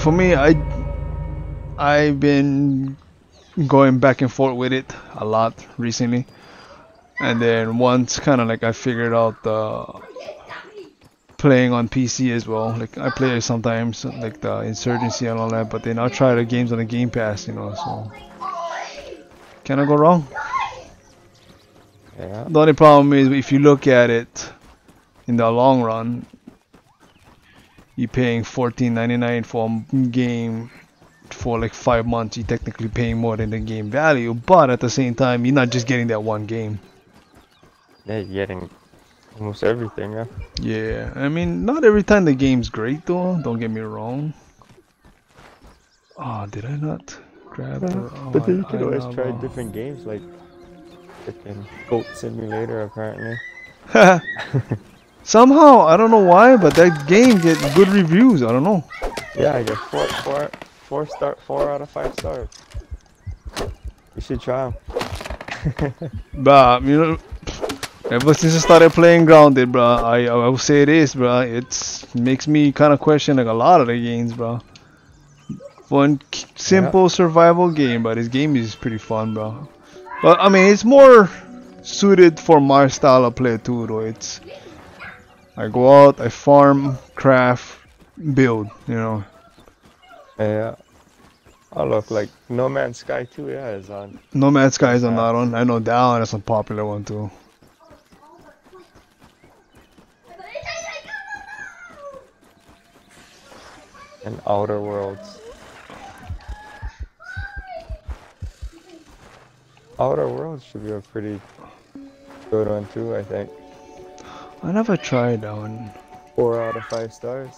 for me, I I've been going back and forth with it a lot recently, and then once kind of like I figured out the playing on PC as well. Like I play it sometimes, like the Insurgency and all that, but then I'll try the games on the Game Pass, you know. So can I go wrong? Yeah. The only problem is if you look at it in the long run, you're paying $14.99 for a game for like five months. You're technically paying more than the game value, but at the same time, you're not just getting that one game. Yeah, you're getting almost everything, yeah. Yeah, I mean, not every time the game's great though. Don't get me wrong. Oh, did I not grab? the- oh, but then you could always try uh, different games like freaking Goat Simulator apparently. Somehow, I don't know why, but that game get good reviews. I don't know. Yeah, I get four, four, four star, four out of five stars. You should try them. But you know, ever since I started playing Grounded, bro, I I will say this, bro. it makes me kind of question like a lot of the games, bro. One simple survival game, but this game is pretty fun, bro. But I mean, it's more suited for my style of play too, though. It's I go out, I farm, craft, build, you know. Yeah. Oh look, like No Man's Sky 2, yeah, is on. No Man's Sky is on that one. I know that one is a popular one too. And Outer Worlds. Outer Worlds should be a pretty good one too, I think. I never tried that one. Four out of five stars.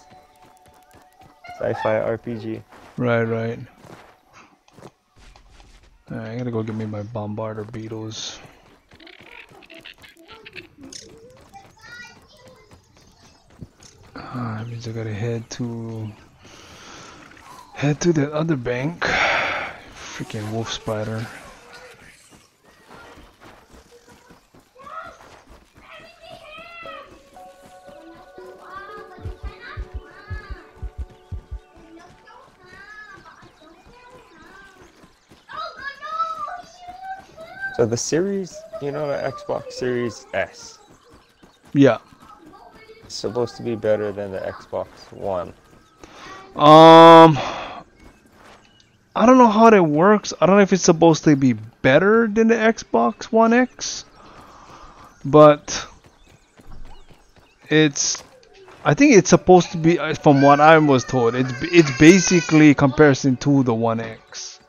Sci-fi RPG. Right, right. Alright, I gotta go get me my bombardier beetles. Ah, that means I gotta head to head to that other bank. Freaking wolf spider. So the series, you know, the Xbox Series S, Yeah. is supposed to be better than the Xbox One. Um, I don't know how that works. I don't know if it's supposed to be better than the Xbox One X, but it's. I think it's supposed to be, uh, from what I was told, it's it's basically comparison to the One X.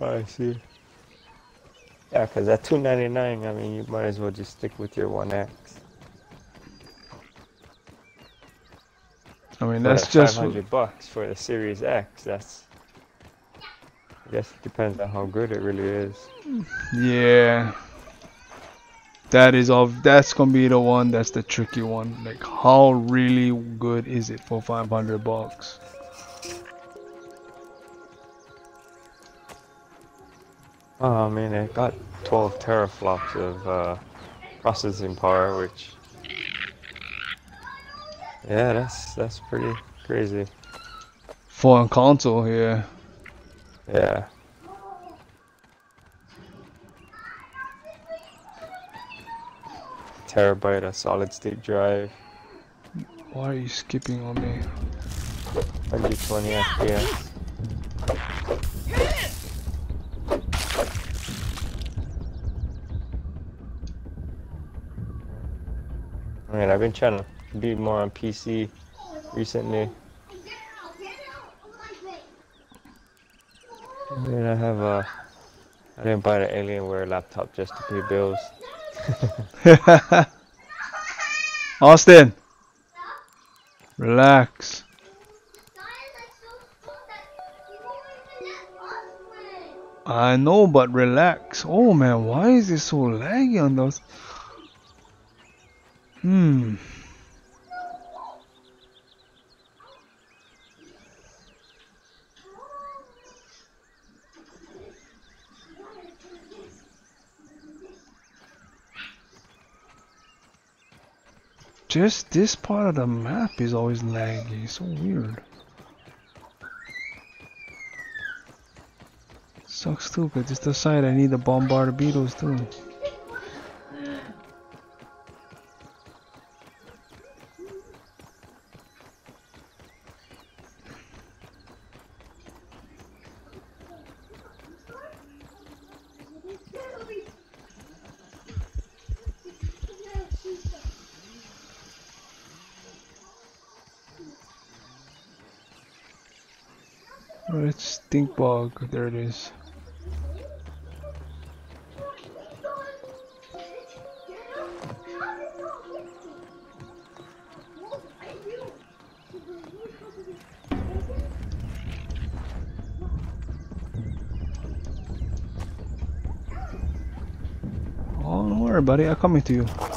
I see. Yeah, because at two ninety nine, I mean, you might as well just stick with your One X. I mean, that's at just. five hundred bucks for the Series X. That's. I guess it depends on how good it really is. Yeah. That is all. That's gonna be the one. That's the tricky one. Like, how really good is it for 500 bucks? Oh, I mean, it got twelve teraflops of uh, processing power, which. Yeah, that's that's pretty crazy. For a console, yeah. Yeah. Terabyte of solid state drive, Why are you skipping on me? 120 FPS. I mean, I've been trying to be more on PC recently. I I have a. I didn't buy the Alienware laptop just to pay bills. Austin! Relax. I know, but relax. Oh man, why is it so laggy on those? Hmm. Just this part of the map is always laggy. So weird. Sucks too, cause it's the side I need to bombard beetles too. It's stink bug. There it is. Oh, don't worry, buddy. I'm coming to you.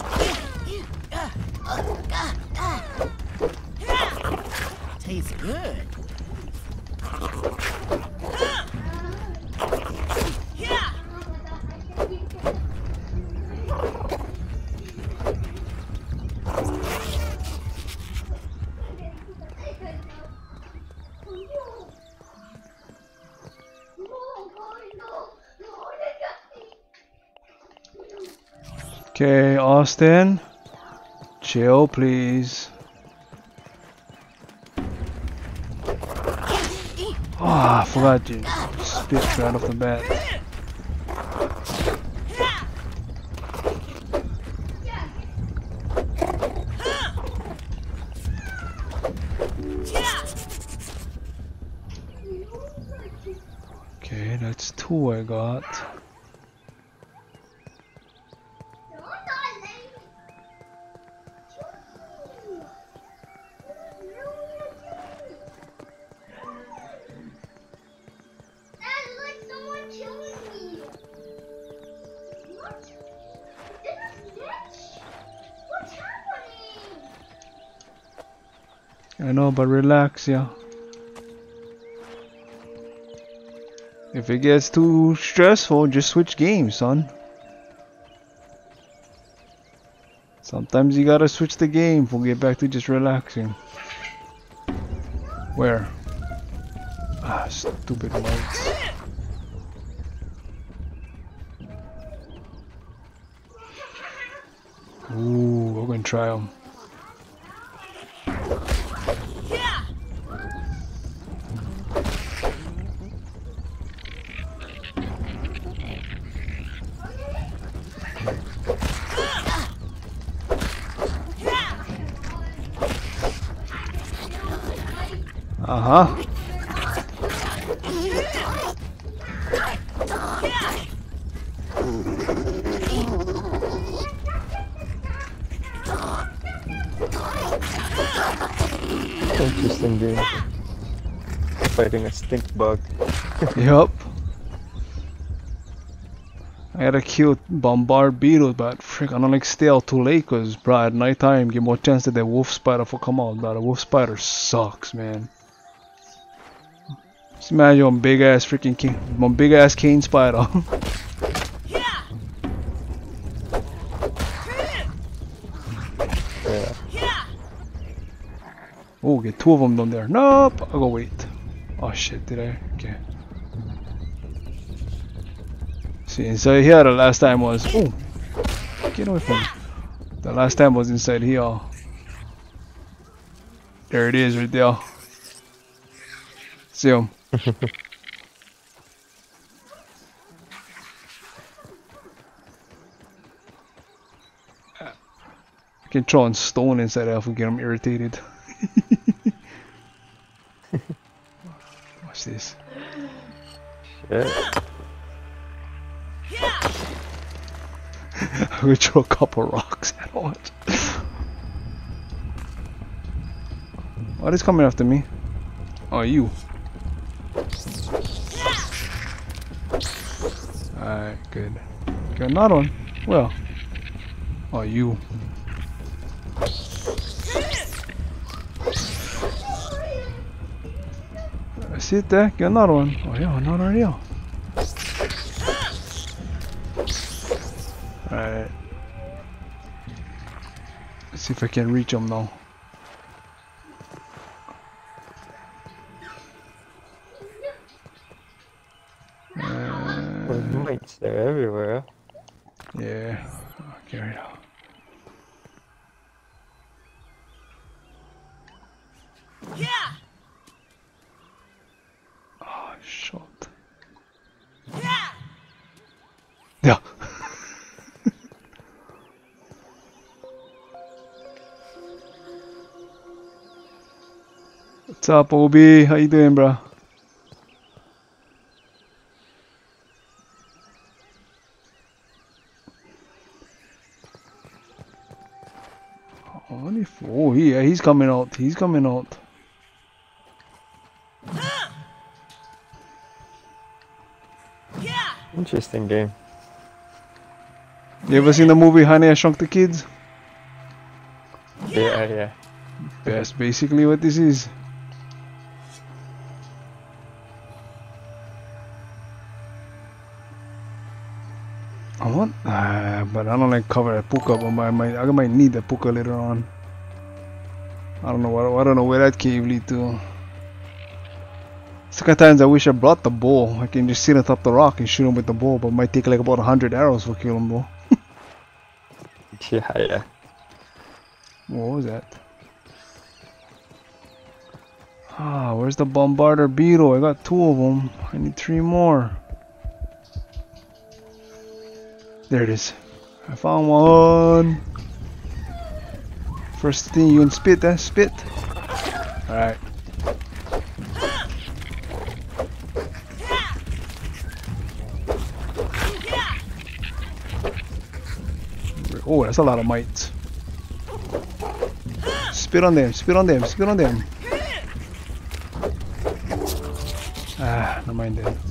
Austin. Chill, please. Ah, I forgot you spit right off the bat. Okay, that's two I got. I know, but relax, yeah. If it gets too stressful, just switch games, son. Sometimes you gotta switch the game for get back to just relaxing. Where? Ah, stupid lights. Ooh, we're gonna try them. Stink bug. Yup. I gotta kill bombard beetle, but frick, I don't like stay out too late, cause bro, at night time, get more chance that the wolf spider will come out, but the wolf spider sucks, man. Just imagine one big ass freaking king, one big ass cane spider. Yeah. oh, get two of them down there. Nope, I'll go wait. Shit, did I? Okay. See, inside here the last time was. Oh, get away from me. The last time was inside here. There it is, right there. See him. I can throw a stone inside there if we get him irritated. Yeah. Would throw a couple rocks at once. What is coming after me? Oh, you. Alright, good. Got another one. Well. Oh, you. Sit there, get another one. Oh yeah, another here. Alright. Let's see if I can reach him now. There's Uh, mites there everywhere. What's up, Obi? How you doing, bro? Only four. Yeah, he's coming out. He's coming out. Interesting game. You ever seen the movie Honey I Shrunk the Kids? Yeah, yeah. That's basically what this is. But I don't like cover a puka, but I might, I might need the puka later on. I don't know what, I don't know where that cave lead to. Second times I wish I brought the bow. I can just sit on top of the rock and shoot him with the bow, but it might take like about hundred arrows for kill him though. Yeah, yeah. What was that? Ah, where's the bombardier beetle? I got two of them. I need three more. There it is. I found one. First thing you can spit, that spit. Alright. Oh, that's a lot of mites. Spit on them, spit on them, spit on them. Ah, never mind them.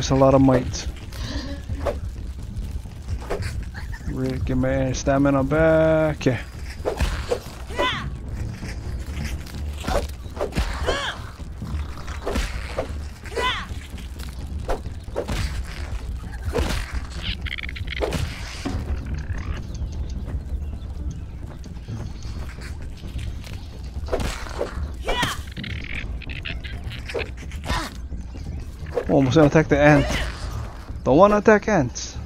It's a lot of mites. Really get my stamina back. Yeah. Almost gonna attack the ant. Don't wanna attack ants.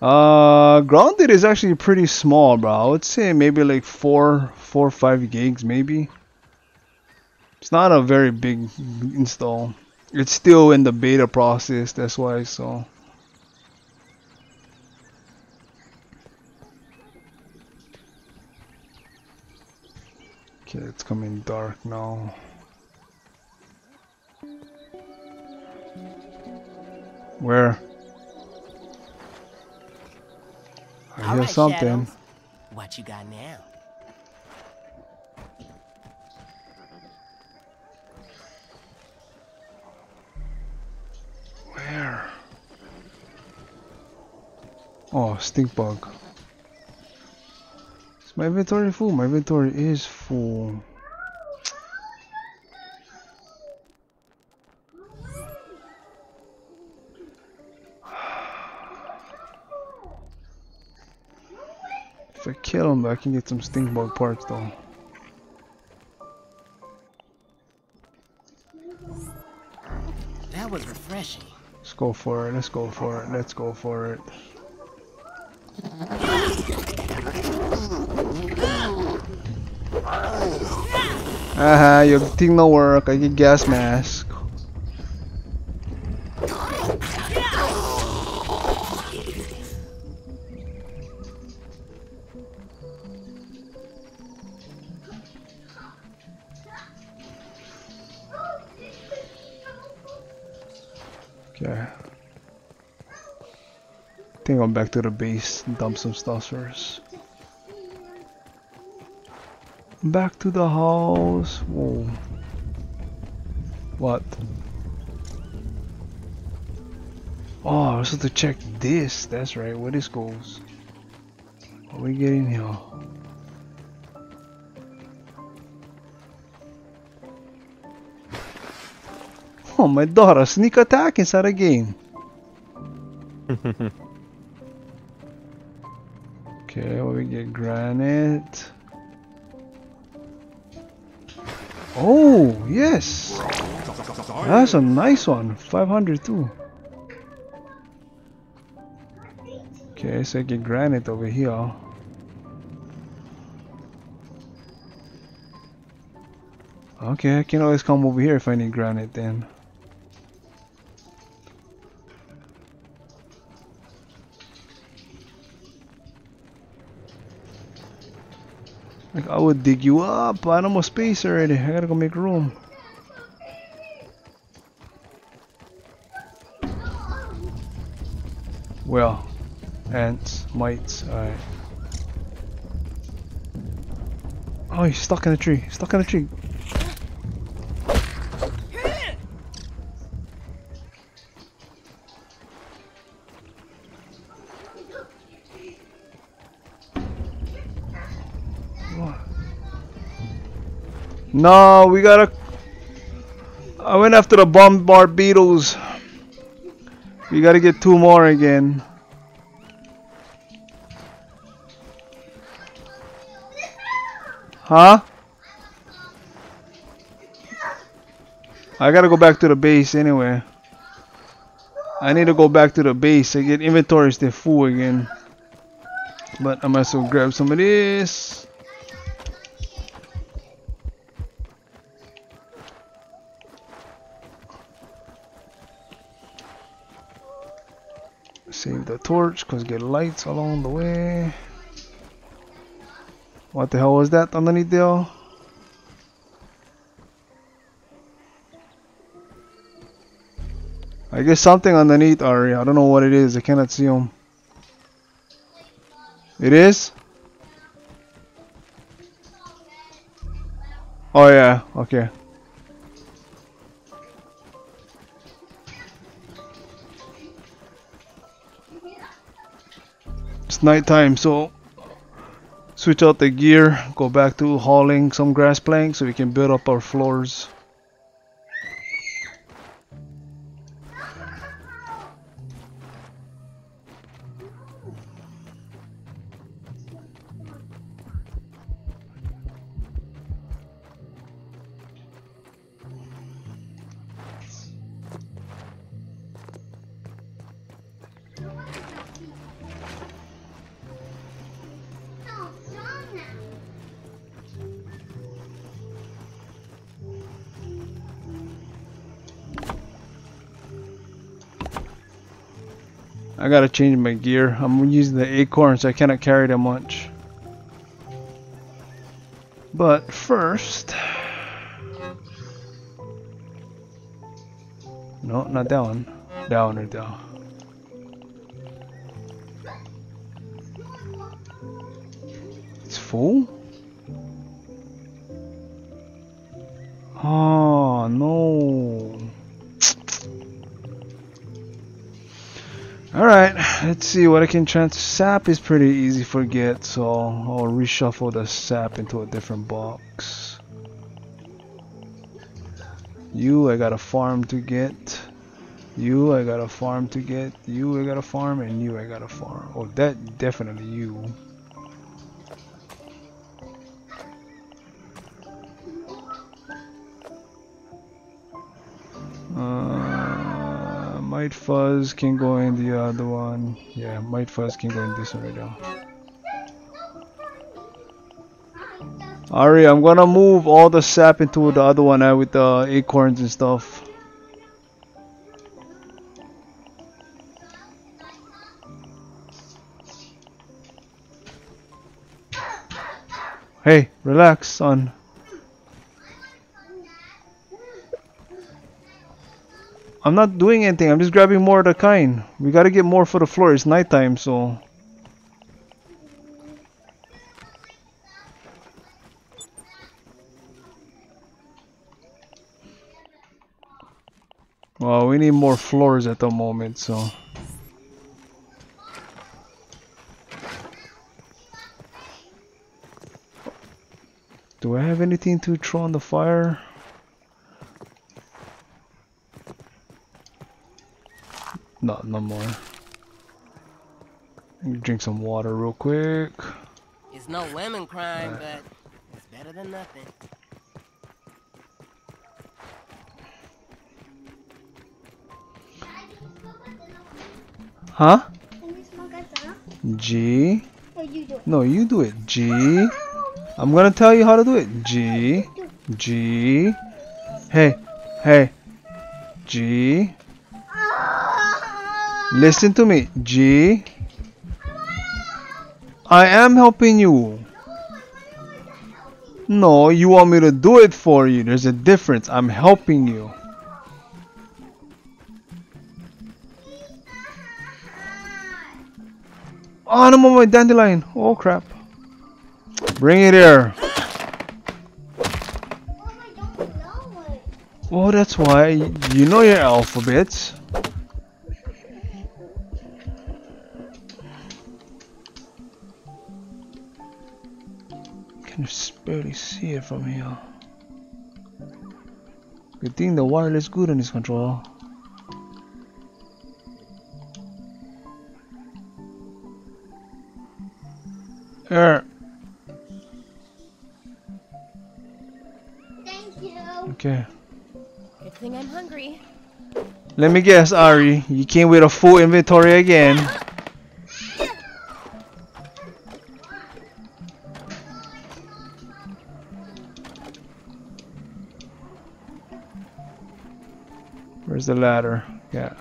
Uh, grounded is actually pretty small, bro. I would say maybe like four, four, five gigs, maybe. It's not a very big install. It's still in the beta process. That's why. So. Coming dark now. Where? I hear Alright, something. Shadows. What you got now? Where? Oh, stink bug. Is my inventory full? My inventory is full. Kill him, I can get some stink bug parts though. That was refreshing. Let's go for it. Let's go for it. Let's go for it. Aha, your thing no work. I get gas mask. Okay. think I'm back to the base and dump some stuff first. Back to the house. Whoa. What? Oh, I was to check this. That's right. Where this goes. What we getting here? Oh, my daughter, sneak attack inside a game. Okay, well, we get granite. Oh, yes. That's a nice one. 500 too. Okay, so I get granite over here. Okay, I can always come over here if I need granite then. Like I would dig you up, I don't have space already. I gotta go make room. Well, ants, mites, alright. Oh, he's stuck in a tree. Stuck in a tree. No, we gotta. I went after the bombard beetles. We gotta get two more again. Huh? I gotta go back to the base anyway. I need to go back to the base. I get inventories to full again. But I might as well grab some of this. Torch because get lights along the way. What the hell was that underneath there? I guess something underneath Ari. I don't know what it is. I cannot see him. It is? Oh yeah, okay. It's nighttime, so switch out the gear, go back to hauling some grass planks so we can build up our floors. Gotta change my gear. I'm using the acorns, I cannot carry them much. But first... No, not that one. That one or down. It's full? Oh no. Alright, let's see what I can trans- sap is pretty easy to forget, so I'll reshuffle the sap into a different box. You, I got a farm to get. You, I got a farm to get. You, I got a farm, and you, I got a farm. Oh, that definitely you. Mite Fuzz can go in the other one. Yeah, Mite Fuzz can go in this one right now. Ari, I'm gonna move all the sap into the other one uh, with the acorns and stuff. Hey, relax, son. I'm not doing anything. I'm just grabbing more of the kind. We gotta get more for the floor. It's nighttime, so. Well, we need more floors at the moment, so. Do I have anything to throw on the fire? No, no more. Let me drink some water real quick. It's no lemon crime, but it's better than nothing. Huh? Can you smoke us up? G. You do it? No, you do it. G. I'm gonna tell you how to do it. G. G. Hey. Hey. G. Listen to me. G. I am helping you. No, you want me to do it for you. There's a difference. I'm helping you. Oh, no my dandelion. Oh, crap. Bring it here. Oh, I don't know it. Oh, that's why. You know your alphabets. Can just barely see it from here. Good thing the wireless good on this controller. There. Thank you. Okay. Good thing I'm hungry. Let me guess, Ari. You came with a full inventory again. The ladder? Yeah.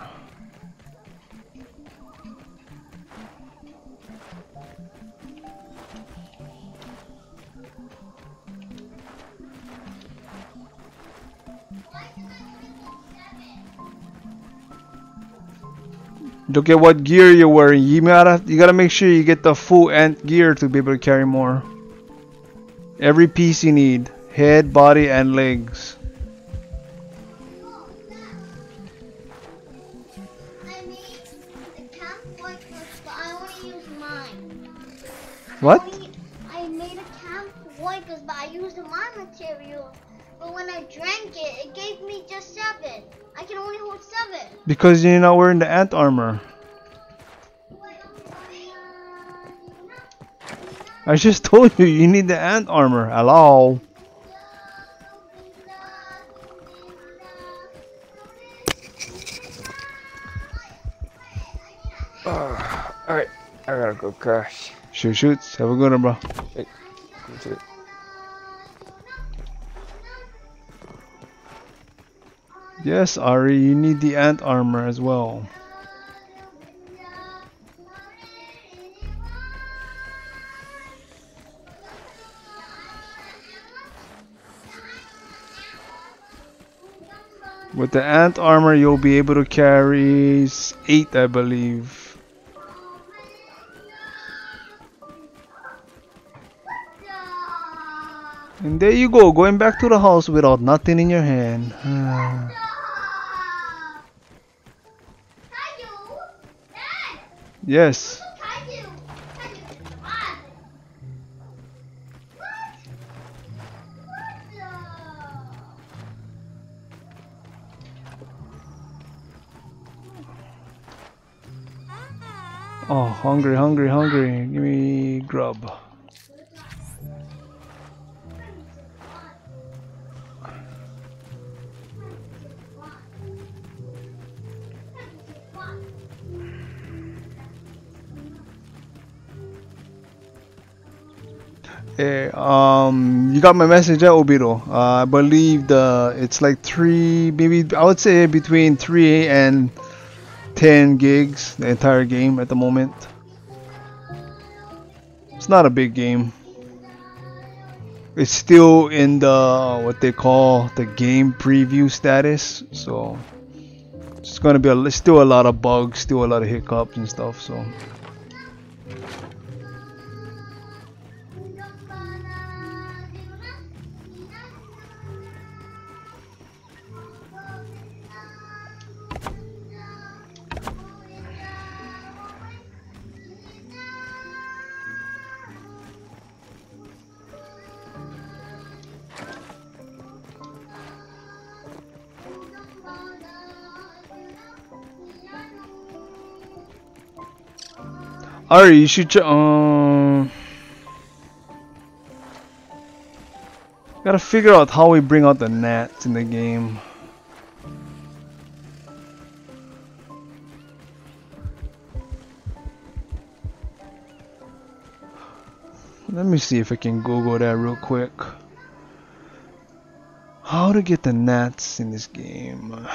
Look at what gear you're wearing. You gotta you gotta make sure you get the full ant gear to be able to carry more. Every piece you need. Head, body, and legs. What? I, I made a camp like this, but I used my material. But when I drank it, it gave me just seven. I can only hold seven. Because you're not wearing the ant armor. I just told you you need the ant armor. Hello. Alright, I gotta go crash. Shoot shoots. Have a good one, bro. Too. Yes, Ari, you need the ant armor as well. With the ant armor, you'll be able to carry eight, I believe. And there you go, going back to the house without nothing in your hand. yes. Oh, hungry, hungry, hungry. Give me grub. Eh, um, you got my message, eh, Obito. Uh, I believe the it's like three, maybe I would say between three and ten gigs the entire game at the moment. It's not a big game. It's still in the what they call the game preview status, so it's gonna be a, still a lot of bugs, still a lot of hiccups and stuff. So. Ari, you should. Um, gotta figure out how we bring out the gnats in the game. Let me see if I can Google that real quick. How to get the gnats in this game.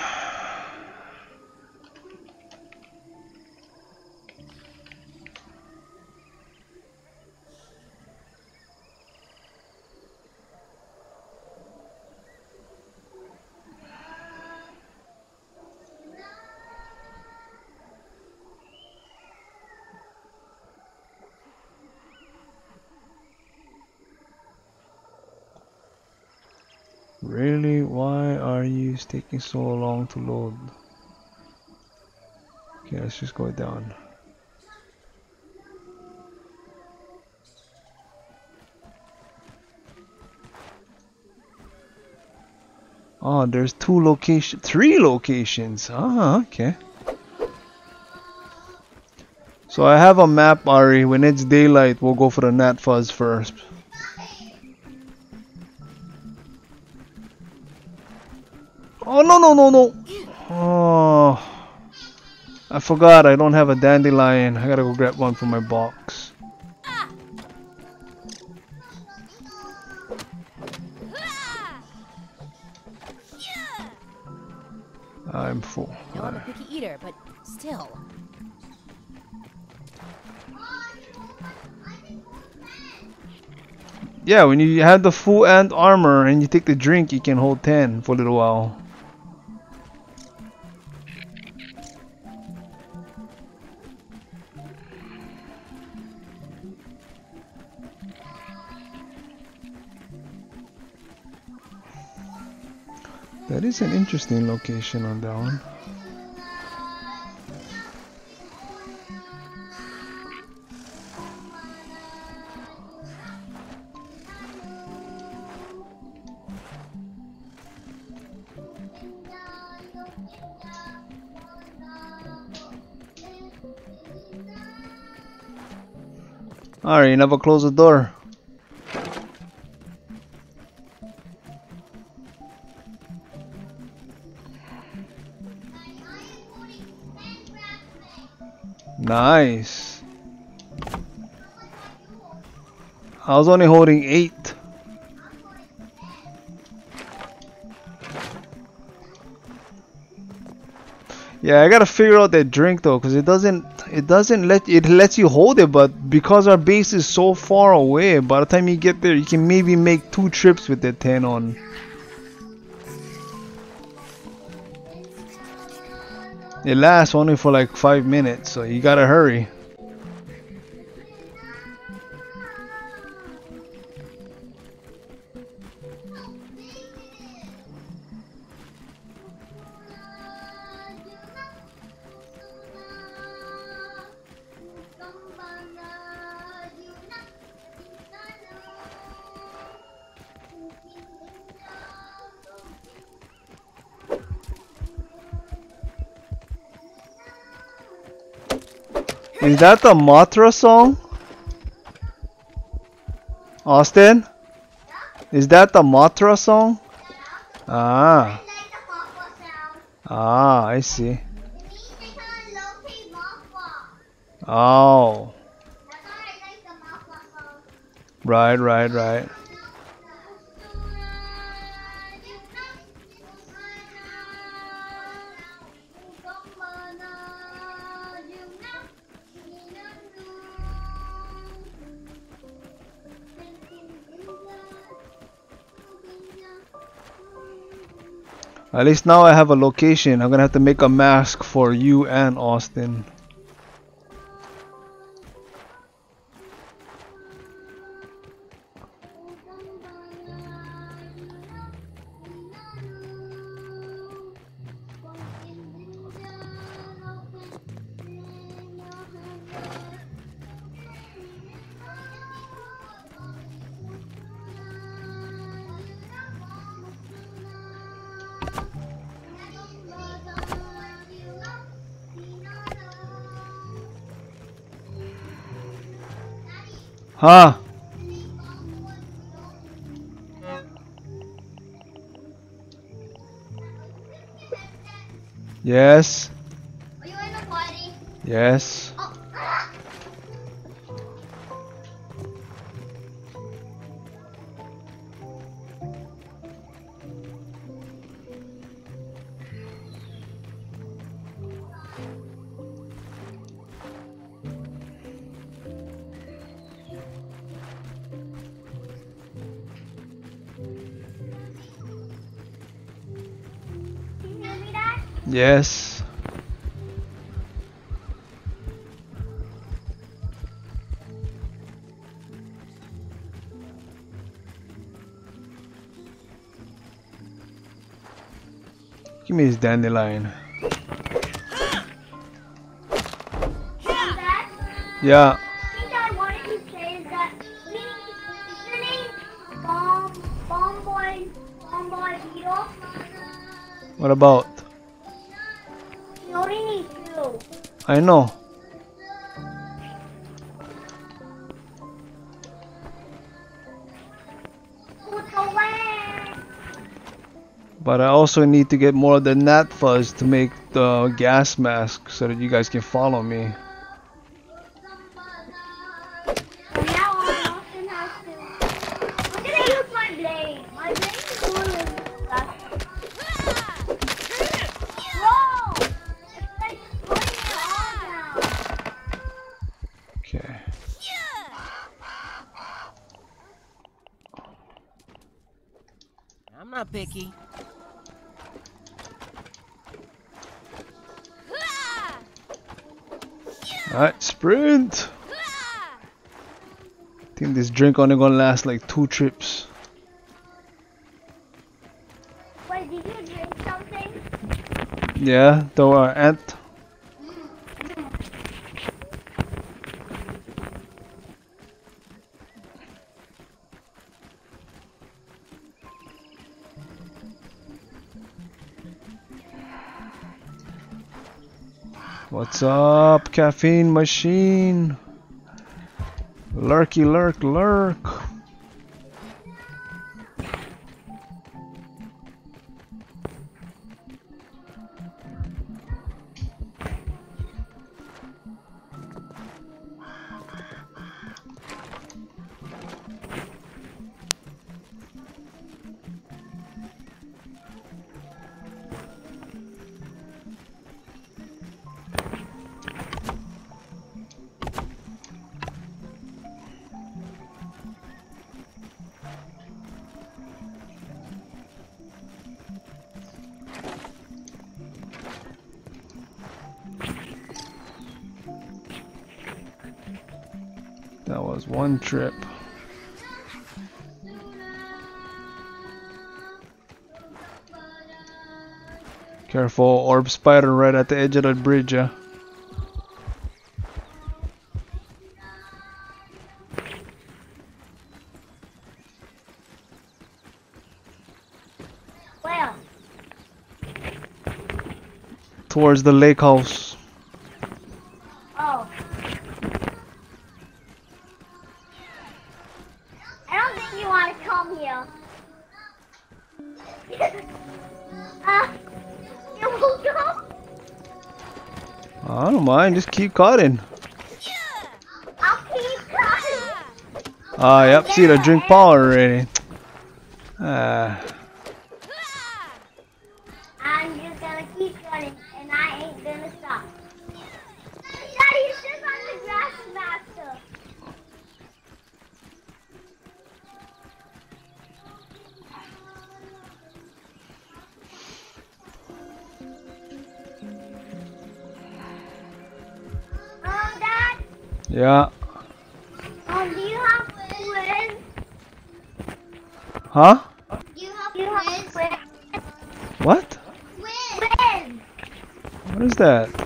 Really? Why are you taking so long to load? Okay, let's just go down. Oh, there's two locations, three locations. Ah, okay. So I have a map, Ari. When it's daylight, we'll go for the Gnat Fuzz first. No no! Oh, I forgot. I don't have a dandelion. I gotta go grab one from my box. I'm full. No, I'm a picky eater, but still. Yeah, when you have the full ant armor and you take the drink, you can hold 10 for a little while. Interesting location on that one. Alright, never close the door. Nice. I was only holding eight. Yeah, I gotta figure out that drink though, cause it doesn't, it doesn't let, it lets you hold it, but because our base is so far away, by the time you get there, you can maybe make two trips with that 10 on. It lasts only for like five minutes, so you gotta hurry. That the Mothra song? Austin? Is that the Mothra song? Ah, ah, I see. Oh, right, right, right. At least now I have a location. I'm gonna have to make a mask for you and Austin. Huh? Yes. Are you in a party? Yes. Boy Beetle? What about? You only need two. I know. But I also need to get more of the fuzz to make the gas mask so that you guys can follow me. Drink only gonna last like two trips. Wait, did you drink something? Yeah, the uh, ant. What's up, caffeine machine? Lurky lurk lurk. Was one trip. Careful, orb spider right at the edge of the bridge, yeah. Well, Towards the lake house. Keep cutting. Ah, yep, see the drink power already. Ah, that?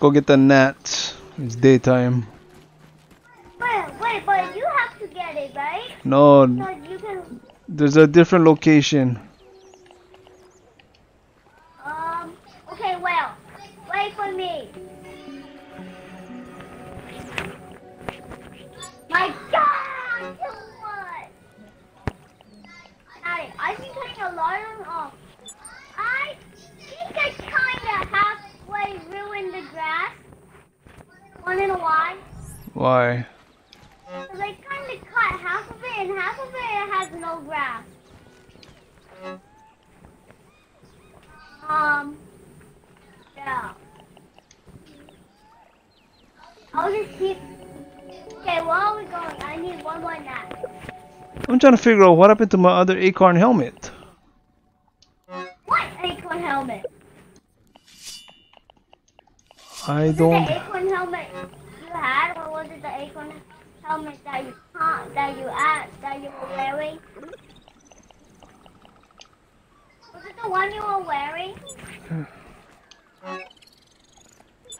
Go get the gnats. It's daytime. Wait, wait, but you have to get it, right? No, So you can, there's a different location. Trying to figure out what happened to my other acorn helmet. What acorn helmet? I Was it don't. the acorn helmet you had, or was it the acorn helmet that you uh, that you had that you were wearing? Was it the one you were wearing?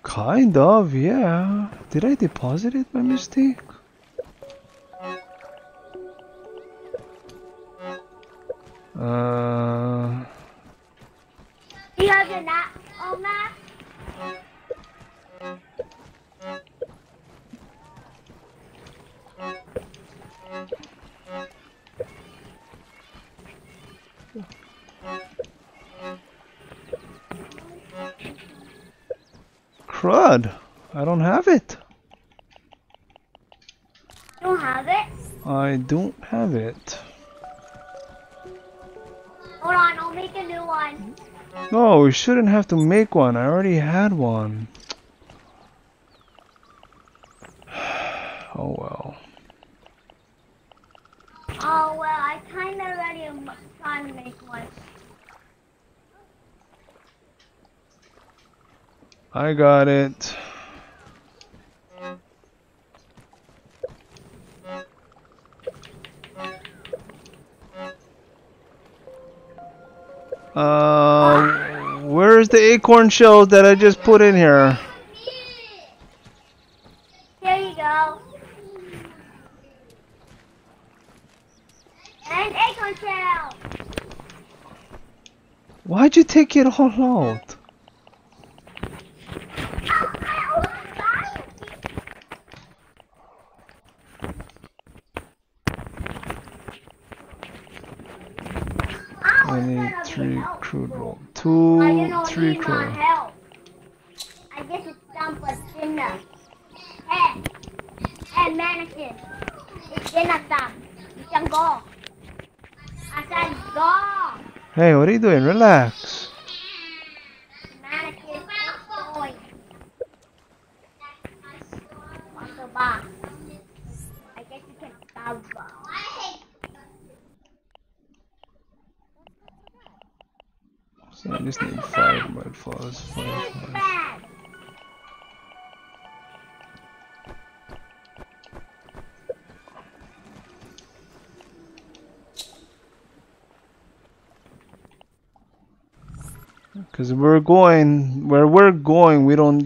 Kind of, yeah. Did I deposit it by mistake? Uh, Do you have your nap on that? crud. I don't have it. You don't have it? I don't have it. No, we shouldn't have to make one. I already had one. Oh well. Oh well, I kinda already am trying to make one. I got it. Acorn shells that I just put in here? Here you go. And acorn shell. Why'd you take it all out? I need three crude roll. I Two, don't three need my crude. help. I guess it's time for dinner. Hey, hey, mannequin. It's dinner time. You can go. I said go. Hey, what are you doing? Relax.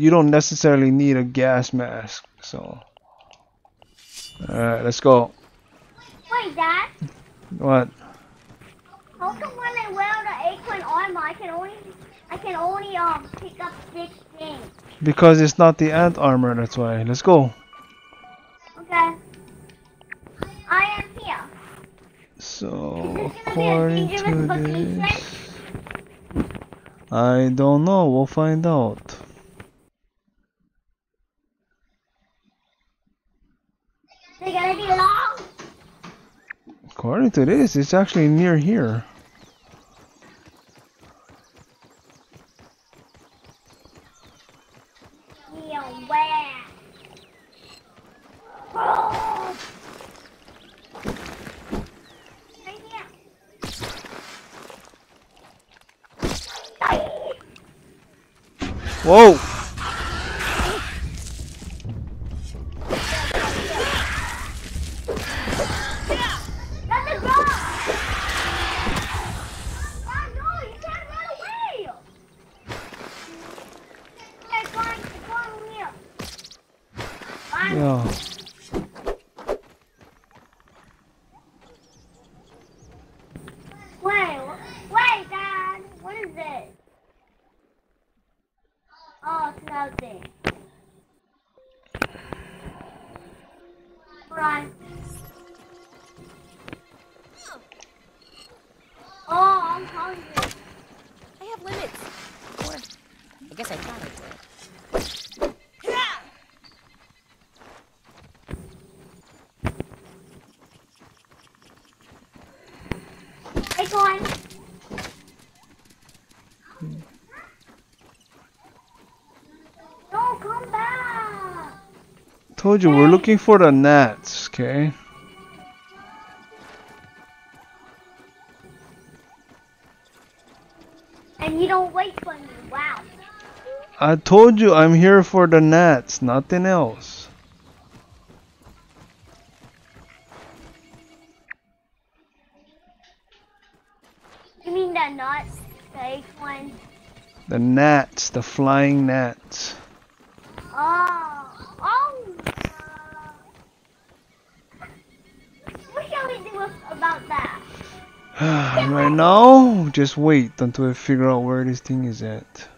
You don't necessarily need a gas mask. So, all right, let's go. Wait, Dad. What? How come when I wear the acorn armor, I can only, I can only um pick up six things? Because it's not the ant armor. That's why. Let's go. Okay. I am here. So Is this gonna be a according to this, I don't know. We'll find out. They're gonna be long. To this, it's actually near here. 对 I told you we're looking for the gnats, okay? And you don't wait for me. Wow. I told you I'm here for the gnats, nothing else. You mean the nuts? The acorn? The gnats, the flying gnats. Now, just wait until I figure out where this thing is at.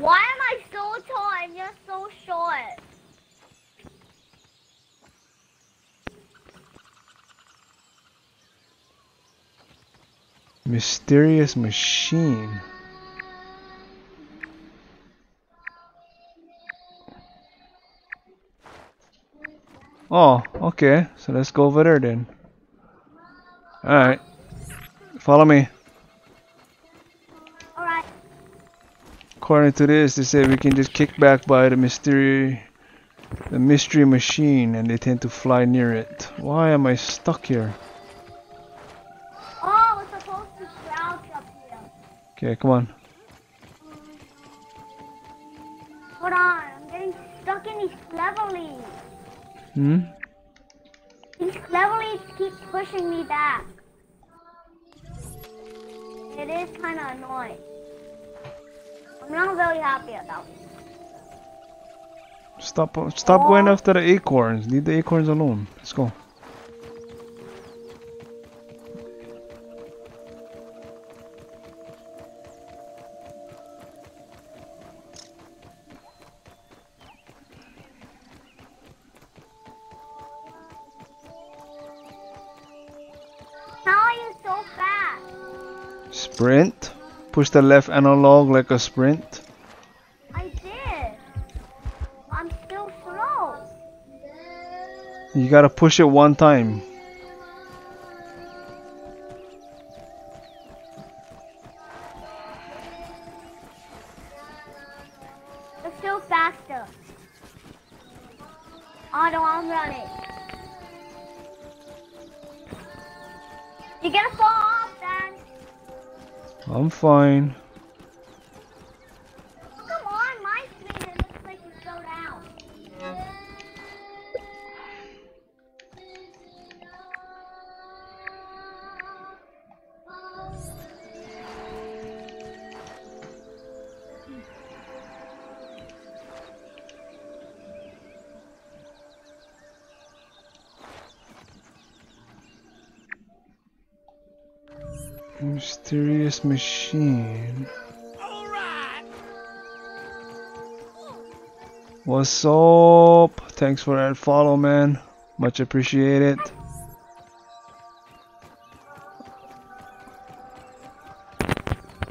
Why am I so tall and you're so short? Mysterious machine. Oh, okay. So let's go over there then. Alright. Follow me. Alright. According to this, they say we can just kick back by the mystery the mystery machine and they tend to fly near it. Why am I stuck here? Okay, come on. Hold on, I'm getting stuck in these clever leaves. Hmm? These clever leaves keep pushing me back. It is kind of annoying. I'm not really happy about it. Stop stop going after the acorns. Leave the acorns alone. Let's go. Push the left analog like a sprint. I did. I'm still slow. You gotta push it one time. Fine. Machine. What's up? Thanks for that follow, man. Much appreciated.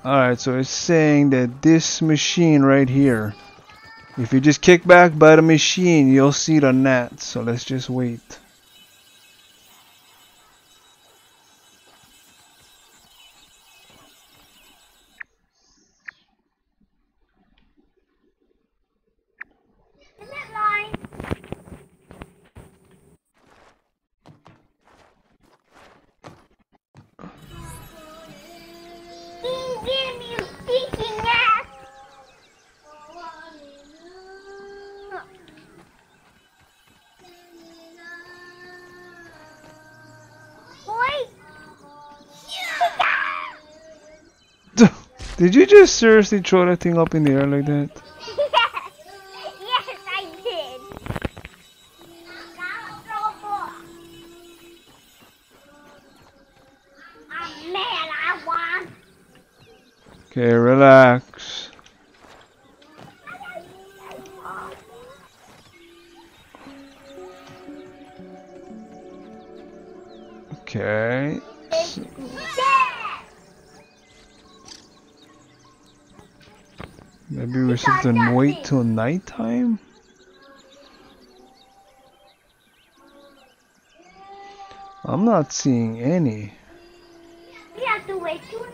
Alright, so it's saying that this machine right here, if you just kick back by the machine, you'll see the gnat. So let's just wait. Just seriously throw that thing up in the air like that? Wait till nighttime? I'm not seeing any. We have to wait till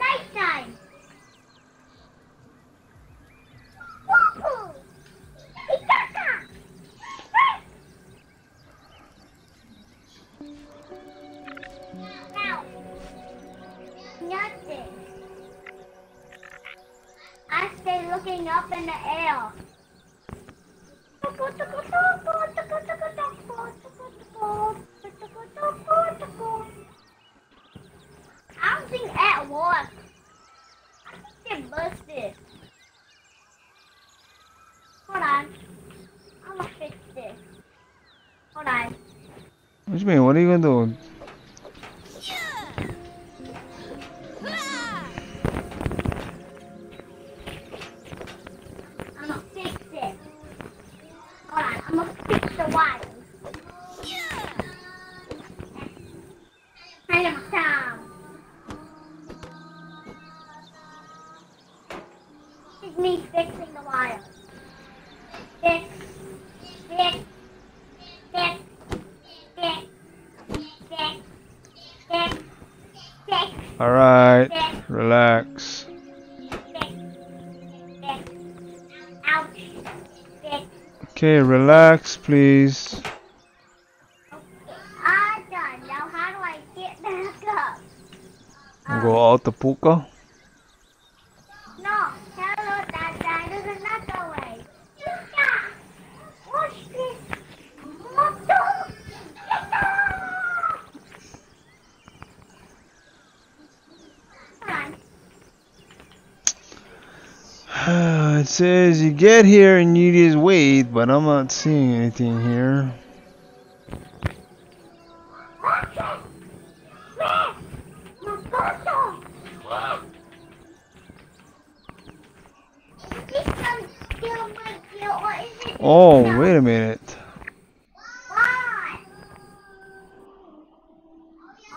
What Alright, relax. Fix. Fix. Ouch. Fix. Okay, relax, please. Now how do I get back up? Go out the puka. No. Hello, Dada. There's another way. Yeah. Push this. Motor. Hold on. it says you get here and you just wait, but I'm not seeing anything here. Oh, wait a minute. Oh, Why?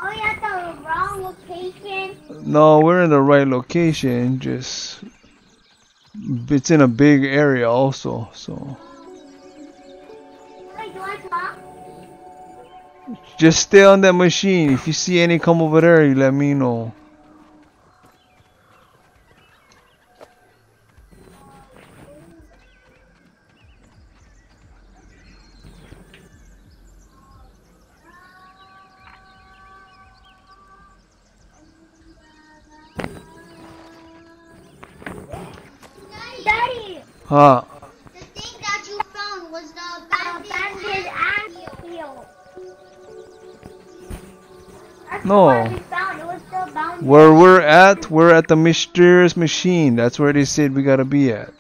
Are we at the wrong location? No, we're in the right location, just it's in a big area also, so Wait, do I talk? just stay on that machine. If you see any come over there, you let me know. At, the mysterious machine. That's where they said we gotta be at.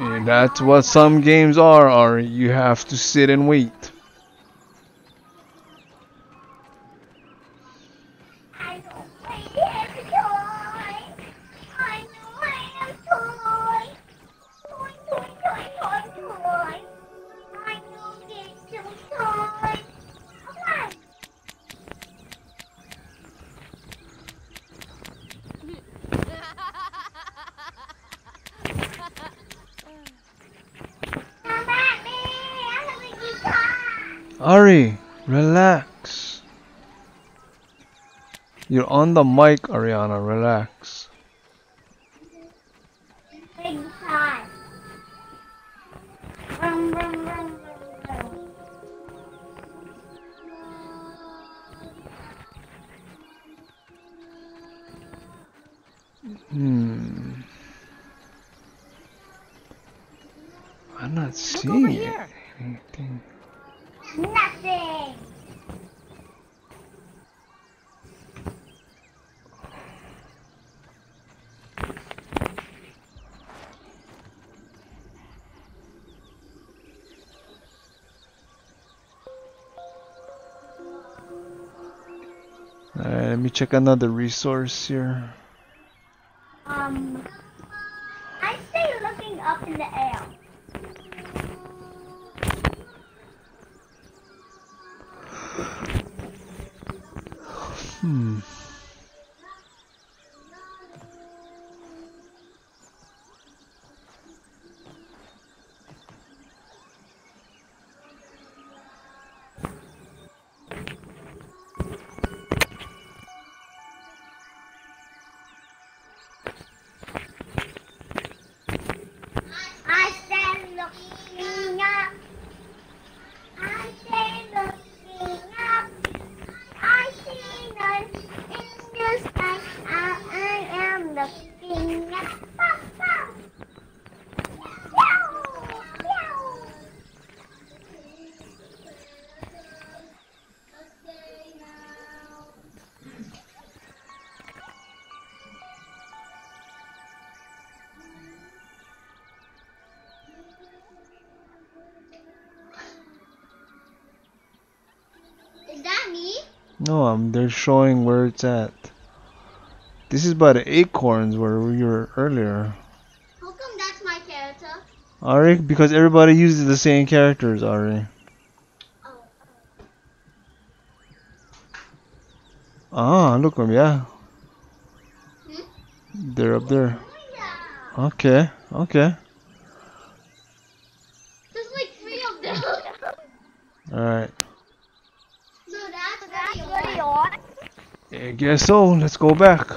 And that's what some games are, Ari. You have to sit and wait. You're on the mic, Ariana. Relax. Check another resource here. No, um, they're showing where it's at. This is by the acorns where we were earlier. How come that's my character? Ari, because everybody uses the same characters, Ari. Oh. Ah, look them, yeah. Hmm? They're up there. Okay, okay. There's like three of them. Alright. no, that's that's Pretty on. I guess so. Let's go back.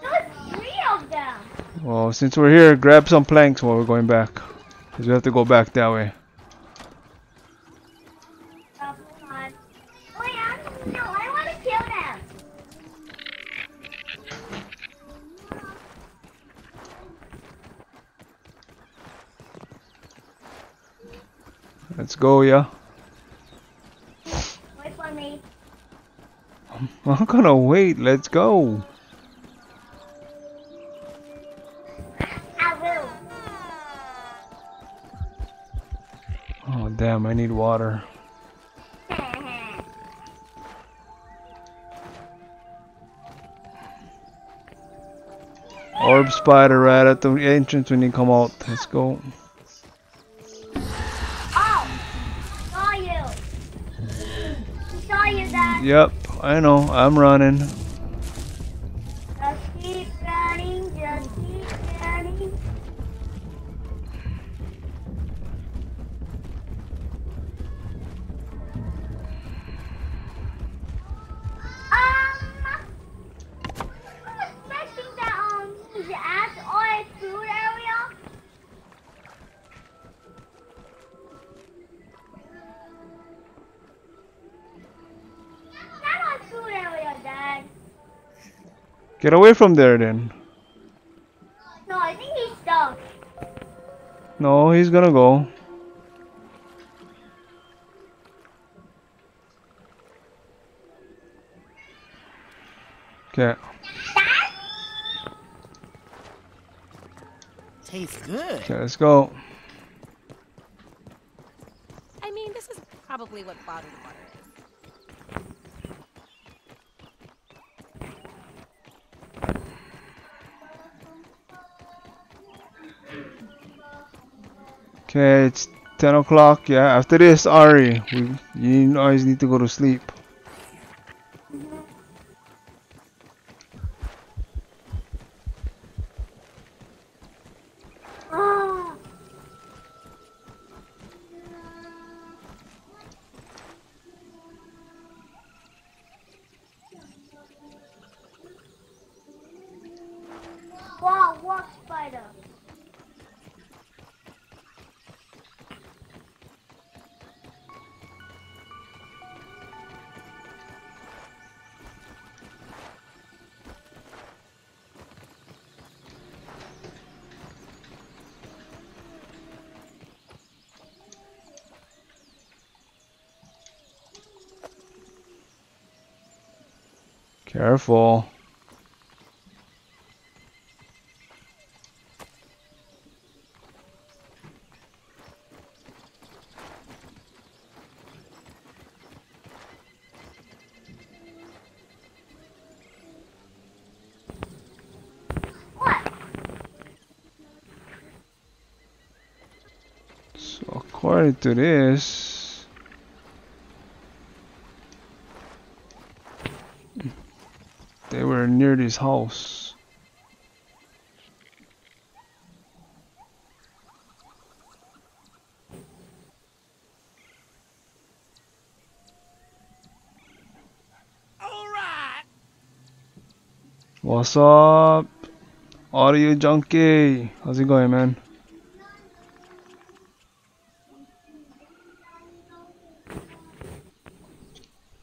There's three of them. Well, since we're here, grab some planks while we're going back. Because we have to go back that way. Oh, come on. Yeah. No, I want to kill them. Let's go, yeah. Wait for me. I'm gonna wait. Let's go. Oh, damn. I need water. Orb spider right at the entrance when you come out. Let's go. Oh! Saw you. Saw you, Dad. Yep, I know. I'm running. Get away from there then. No, I think he's stuck. No, he's gonna go. Okay. Tastes good. Okay, let's go. I mean, this is probably what bottled water is. Okay, it's 10 o'clock. Yeah, after this, Ari, we, you always need to go to sleep. Careful. What? So according to this near this house. What's up? Audio Junkie? How's it going, man?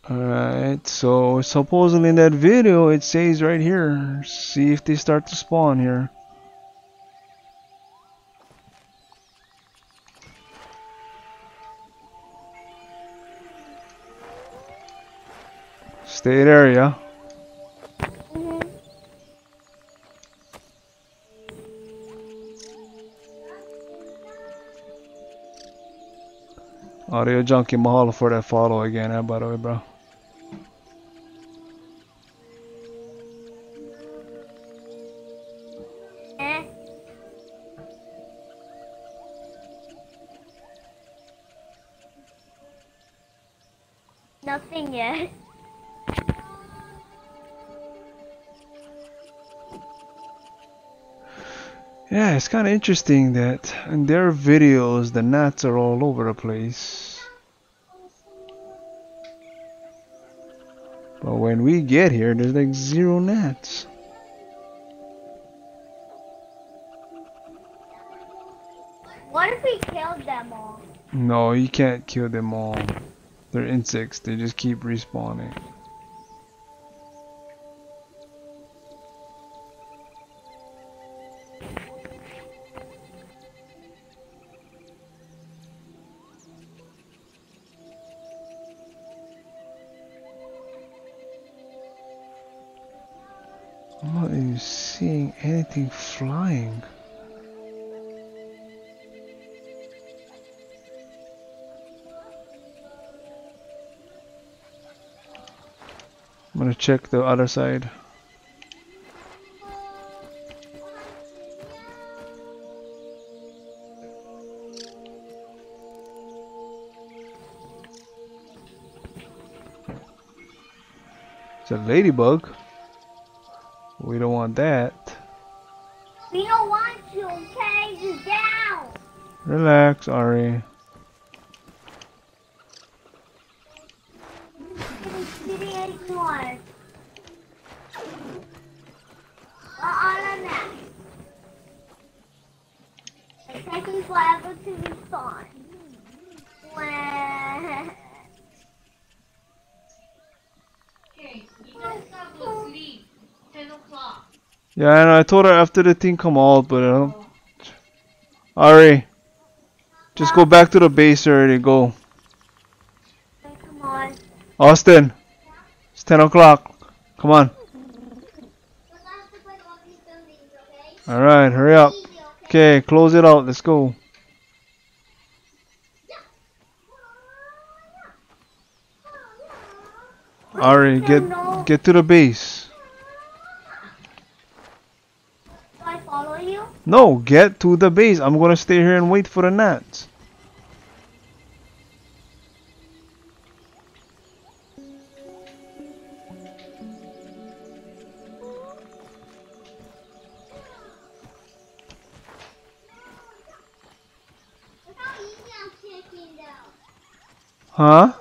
Alright, so supposedly in that video it says right here, see if they start to spawn here. Stay there, yeah? Audio Junkie Mahalo for that follow again, eh, by the way, bro. It's kind of interesting that in their videos the gnats are all over the place. But when we get here, there's like zero gnats. What if we killed them all? No, you can't kill them all. They're insects, they just keep respawning. Check the other side. It's a ladybug. We don't want that. We don't want to, okay? Just down. Relax, Ari. City anymore. We're on a map. It's taking forever to respawn. When... Okay, you guys gotta go sleep. 10 o'clock. Yeah, I know. I told her after the thing come out, but I don't. Ari, just go back to the base already. Go, Come on. Austin. It's ten o'clock. Come on. But I have to put all these buildings, okay? All right, hurry up. Okay? Okay, close it out. Let's go. Ari, get get to the base. Do I follow you? No, get to the base. I'm gonna stay here and wait for the gnats. Huh?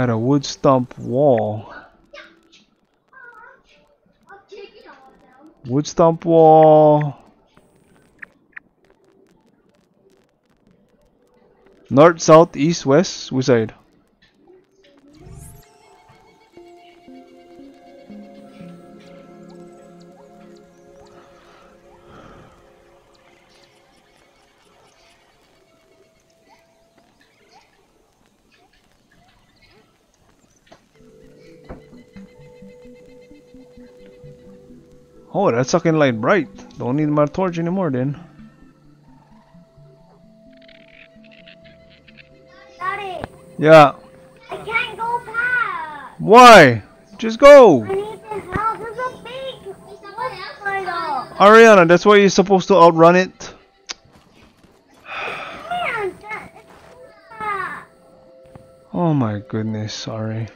By the wood stump wall. Wood stump wall. North, south, east, west. Which side? That's fucking light bright. Don't need my torch anymore then. Daddy, Yeah. I can't go past. Why? Just go. I need the help. There's a big spider. Ariana, that's why you're supposed to outrun it. Oh my goodness, sorry.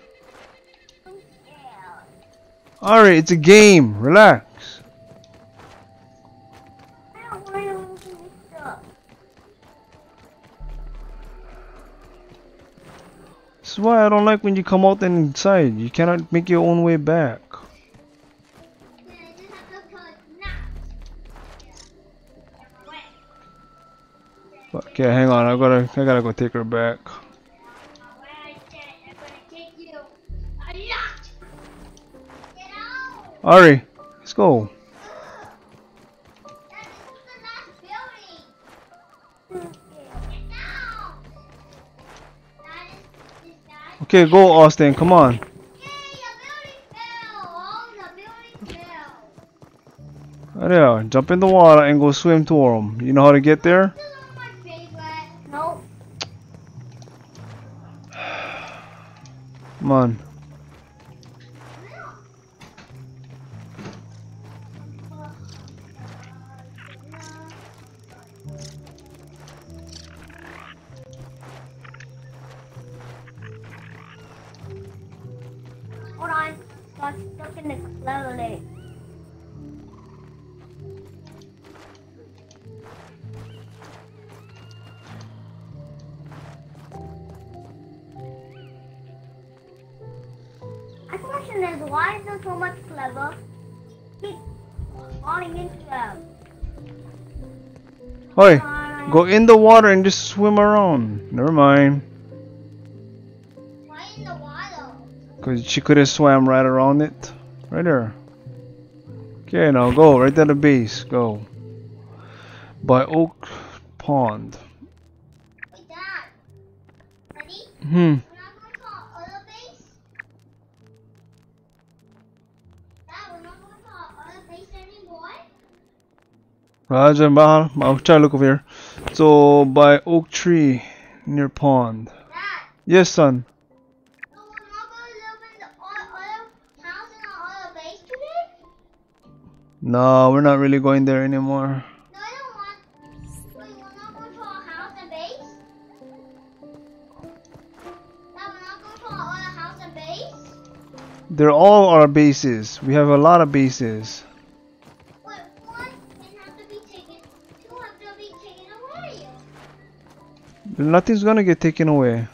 Ari, it's a game. Relax. Why I don't like when you come out and inside. You cannot make your own way back. Okay, hang on. I gotta, I gotta go take her back. Ari, let's go. Okay, go, Austin. Come on. Yay, a building fell. The building fell. There, jump in the water and go swim to them. You know how to get there? This is my favorite. Nope. Come on. Go in the water and just swim around. Never mind. Why in the water? Because she could have swam right around it. Right there. Okay, now go. Right to the base. Go. By Oak Pond. Wait, Dad. Ready? Hmm. We're not going to our other base. Dad, we're not going to our other base anymore. Raja Mahal. I'll try to look over here. So, by Oak Tree near Pond. Yes, son. No, we're not really going there anymore. No, I don't want. We're not going to our house and base? Dad, we're not going to our house and base? They're all our bases. We have a lot of bases. Nothing's gonna get taken away.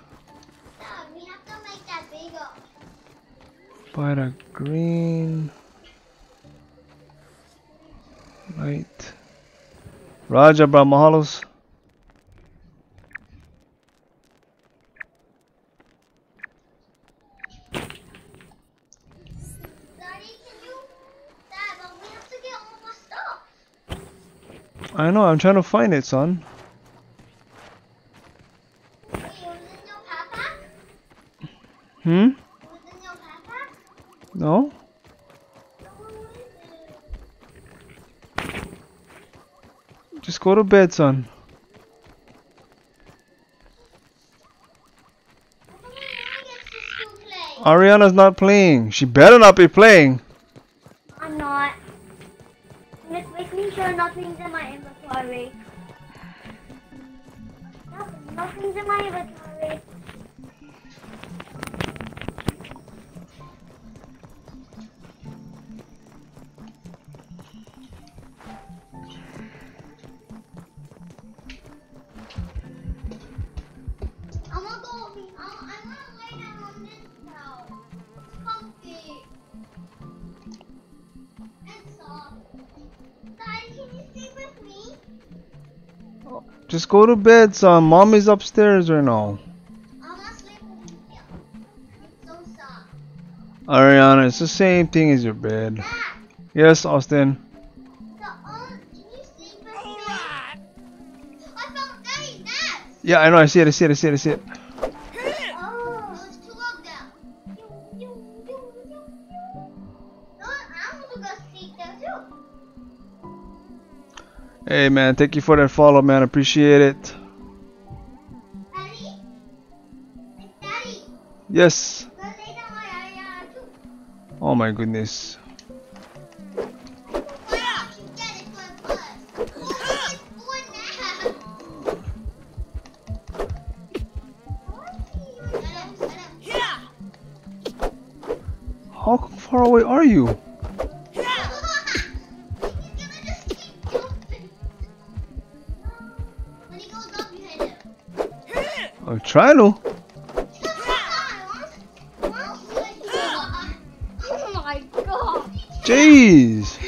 By the green light. Raja Brahmahalos. But. I know, I'm trying to find it, son. Wait, it was in your backpack? Hmm? No? Just go to bed, son. Ariana's not playing. She better not be playing. I'm not. Just making sure nothing's in my inventory. Nothing's in my inventory. Go to bed, son. Mommy's upstairs right now. I wanna sleep with you. It's so. Ariana, it's the same thing as your bed. Dad, Yes, Austin. the other, can you sleep with me? I found Daddy's nest. Yeah, I know. I see it. I see it. I see it. I see it. Hey man, thank you for that follow, man. Appreciate it. Daddy? Daddy, Yes. go lay down my area too. Oh my goodness. Why don't you get it for us? It's four now. Shut up, shut up. Yeah. How far away are you? To. Oh my god. Jeez.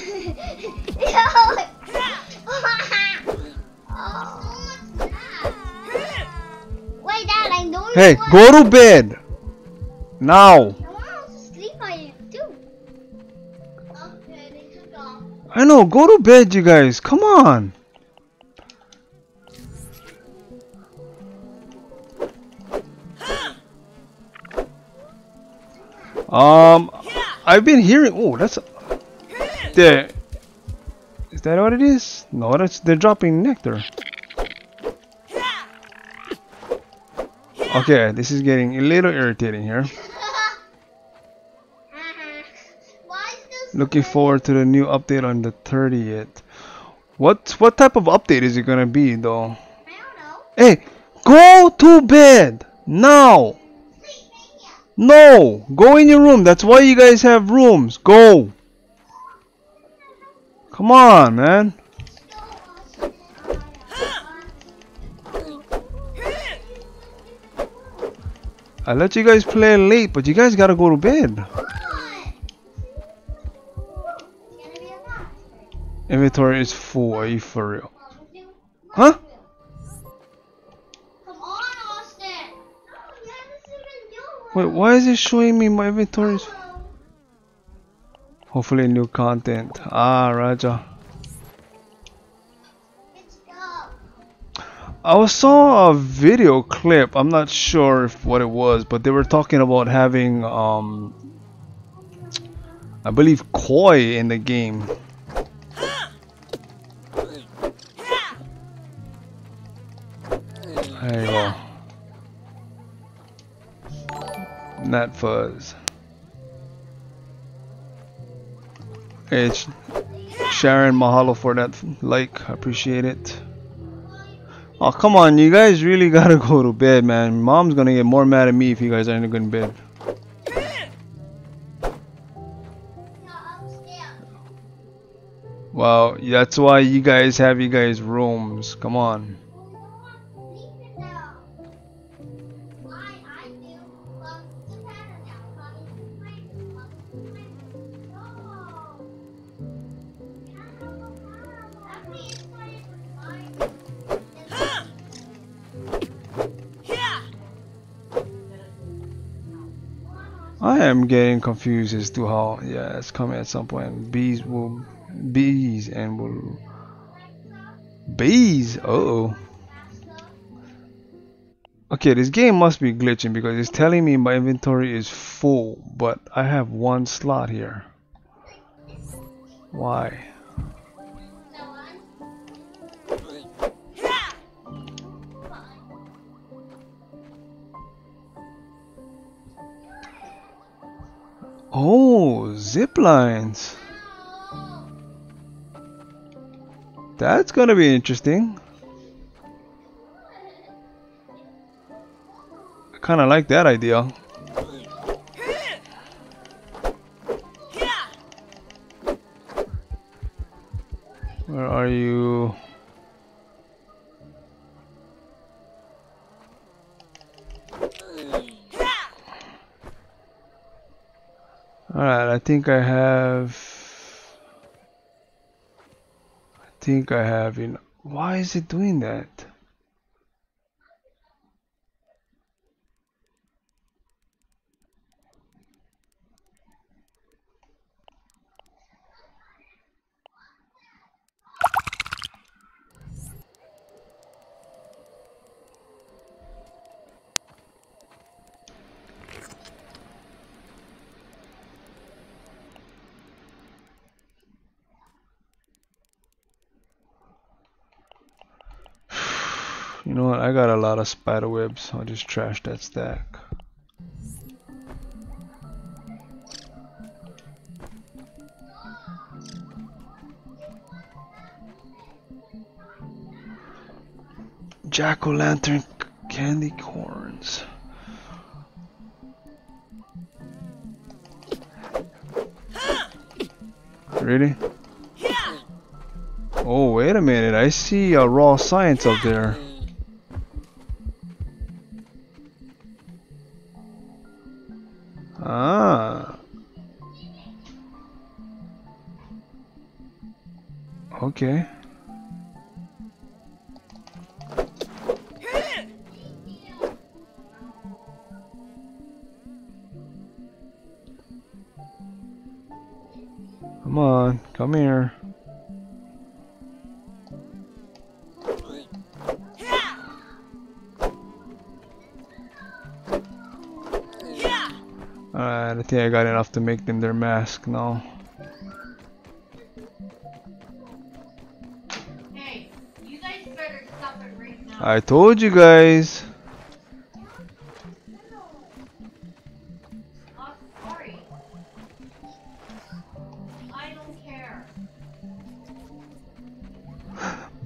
Wait, Dad, I know Hey, go to bed. Now. I know, go to bed, you guys. Come on. Um, I've been hearing. Oh, that's there. Is that what it is? No, that's they're dropping nectar. Okay, this is getting a little irritating here. This Looking forward to the new update on the 30th. What what type of update is it gonna be though? I don't know. Hey, go to bed now. No, go in your room. That's why you guys have rooms. Go. Come on, man. I let you guys play late, but you guys gotta go to bed. Inventory is full. Are you for real? Huh? Wait, why is it showing me my inventory? Hopefully, new content. Ah, Raja. I saw a video clip. I'm not sure if what it was, but they were talking about having, um, I believe, koi in the game. There you go. Gnat fuzz. It's Sharon, mahalo for that like. I appreciate it. Oh, come on. You guys really gotta go to bed, man. Mom's gonna get more mad at me if you guys aren't going to bed. Well, that's why you guys have you guys rooms. Come on. I am getting confused as to how. Yeah, it's coming at some point. Bees will. Bees and will. Bees? Uh oh. Okay, this game must be glitching because it's telling me my inventory is full, but I have one slot here. Why? Zip lines. That's gonna be interesting. I kind of like that idea. Where are you? Alright, I think I have. I think I have. Know, why is it doing that? I got a lot of spider webs. I'll just trash that stack. Jack o' lantern candy corns. Really? Oh, wait a minute. I see a raw science up there. Make them their mask now. Hey, you guys better stop it right now. I told you guys. I'm sorry. I don't care.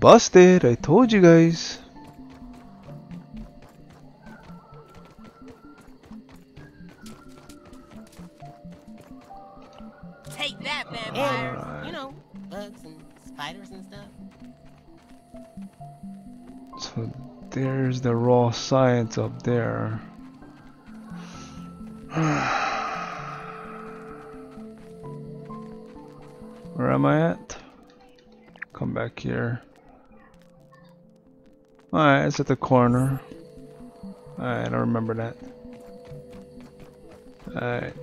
Busted, I told you guys. Science up there. Where am I at? Come back here. Alright, it's at the corner. Alright, I don't remember that. Alright.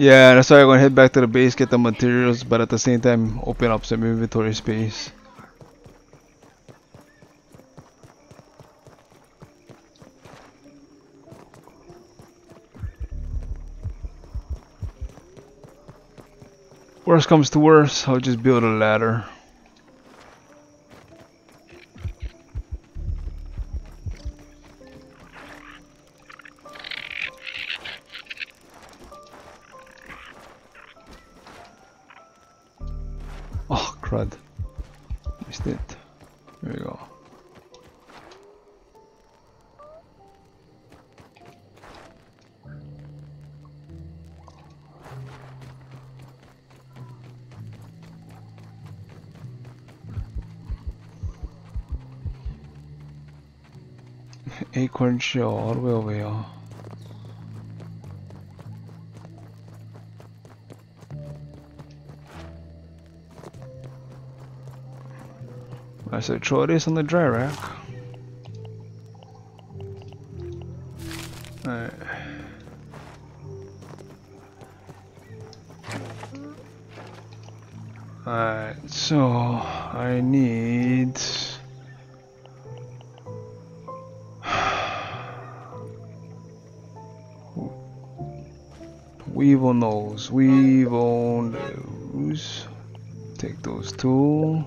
Yeah, that's why I'm gonna head back to the base, get the materials, but at the same time open up some inventory space. Worst comes to worst, I'll just build a ladder. The way over here. I said throw this on the dry rack. Nose, weevil nose. Take those two.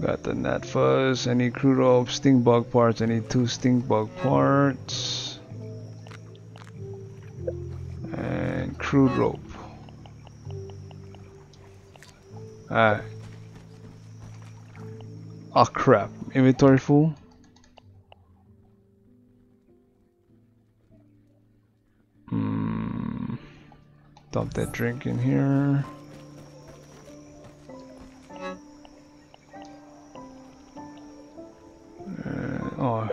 Got the gnat fuzz. any crude rope, stink bug parts. Need two stink bug parts. And crude rope. Alright. Oh ah, crap. Inventory full? Dump that drink in here. Uh, oh.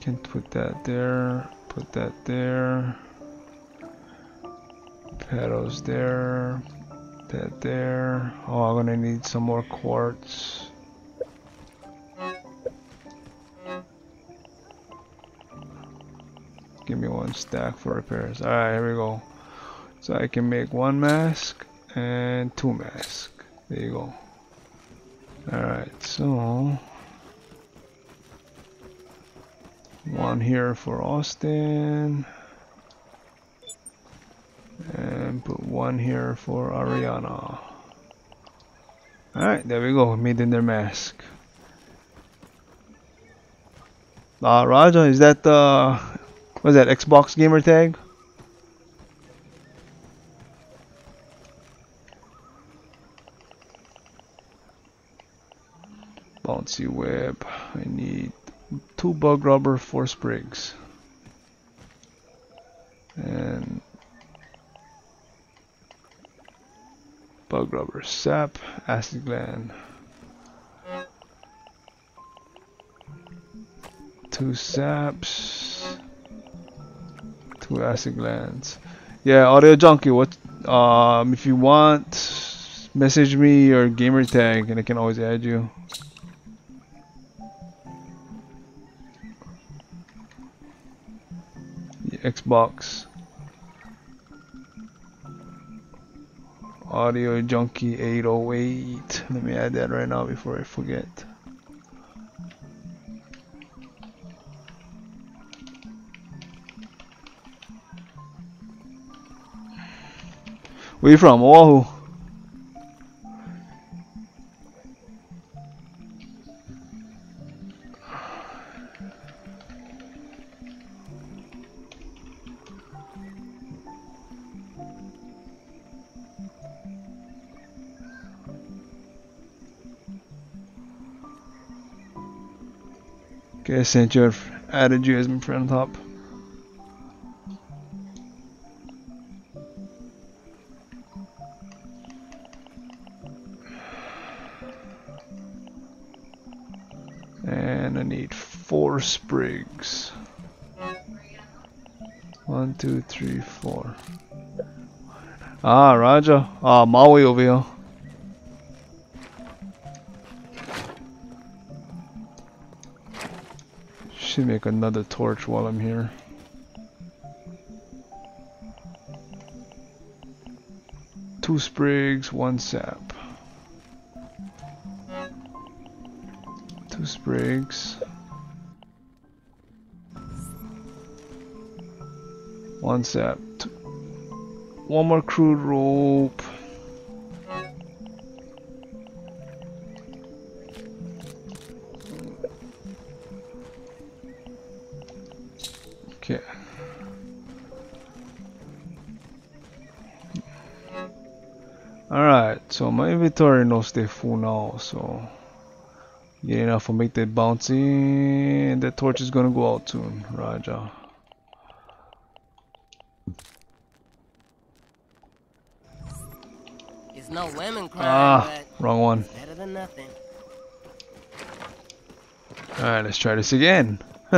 Can't put that there. Put that there. Petals there. That there. Oh, I'm gonna need some more quartz. Give me one stack for repairs. Alright, here we go. So I can make one mask and two masks. There you go. Alright, so one here for Austin and put one here for Ariana. Alright, there we go, made in their mask. Uh, Raja, is that the, what's that, Xbox gamer tag? Bouncy web, I need two bug rubber, four sprigs. And bug rubber, sap, acid gland. Two saps, two acid glands. Yeah, audio junkie. What? Um, if you want, message me your gamer tag, and I can always add you. Xbox. Audio Junkie 808. Let me add that right now before I forget. Where you from? Oahu. Okay, I sent you, added you as my friend on top. One, two, three, four. Ah, Raja. Ah, Maui over here. Should make another torch while I'm here. Two sprigs, one sap. Two sprigs. One sap. One more crude rope. Okay. Alright, so my inventory no stay full now, so get enough to make that bouncy and the torch is gonna go out soon, Raja. No lemon crime, Ah, wrong one. better than nothing. Alright, let's try this again.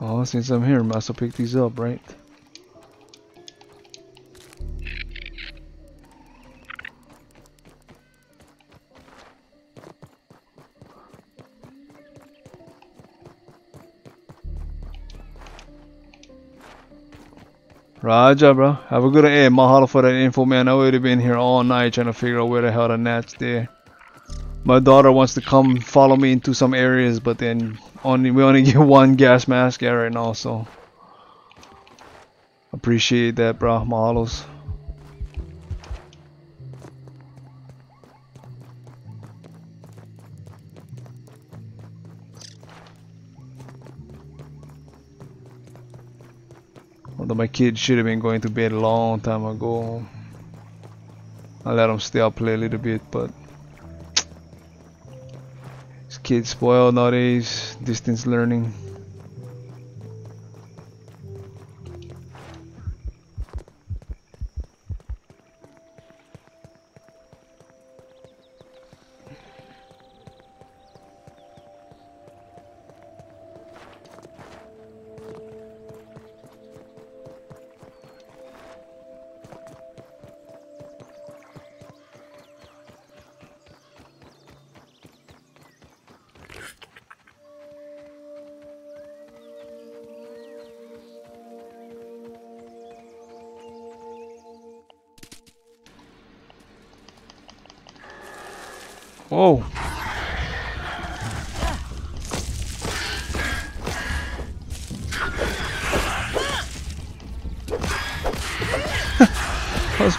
oh, since I'm here, I must have picked these up, right? Raja, bro. Have a good day. Mahalo for that info, man. I would have been here all night trying to figure out where the hell the net's there. My daughter wants to come follow me into some areas, but then only we only get one gas mask right now, so appreciate that, bro. Mahalos. Although my kid should have been going to bed a long time ago. I let him stay up play a little bit, but these kids spoiled nowadays, distance learning.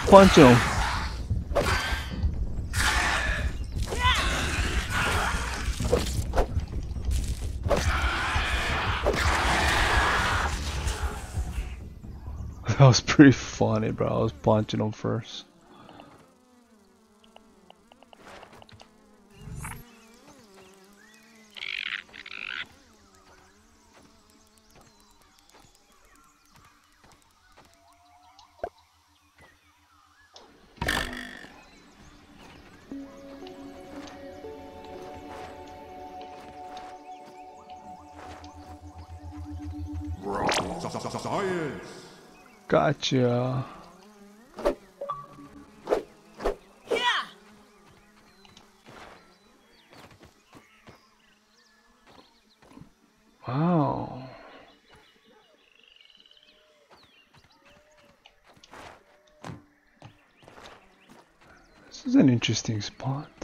Punching him. That was pretty funny, bro. I was punching him first. Gotcha. Wow. This is an interesting spot.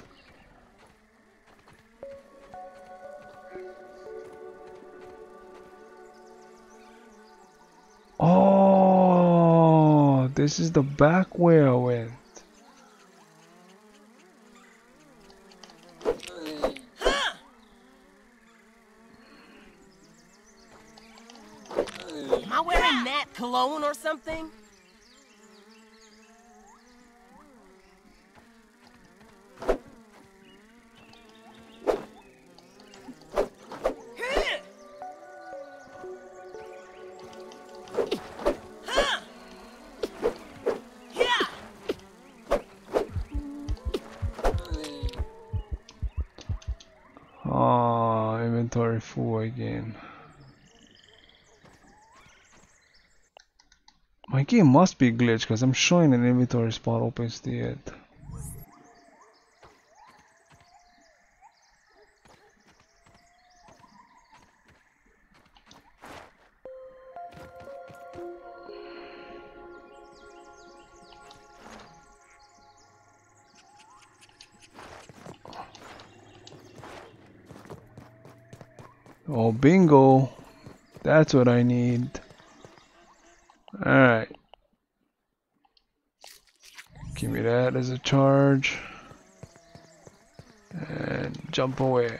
This is the back way I went. Am I wearing that cologne or something? Again. My game must be glitched because I'm showing an inventory spot open still. Oh, bingo. That's what I need. Alright. Give me that as a charge. And jump away.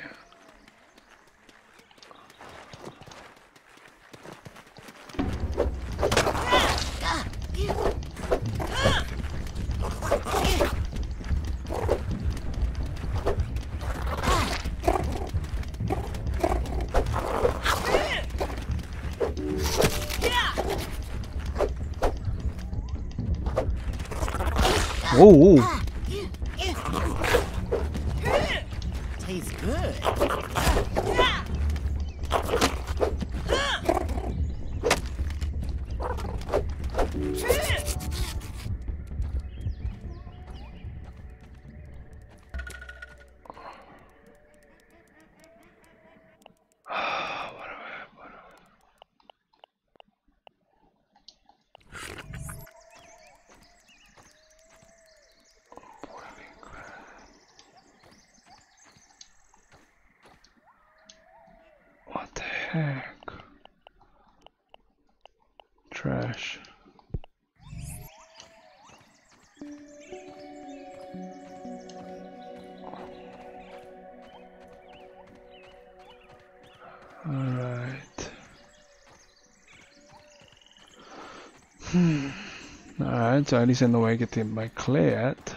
Alright, so know where I get my clay at.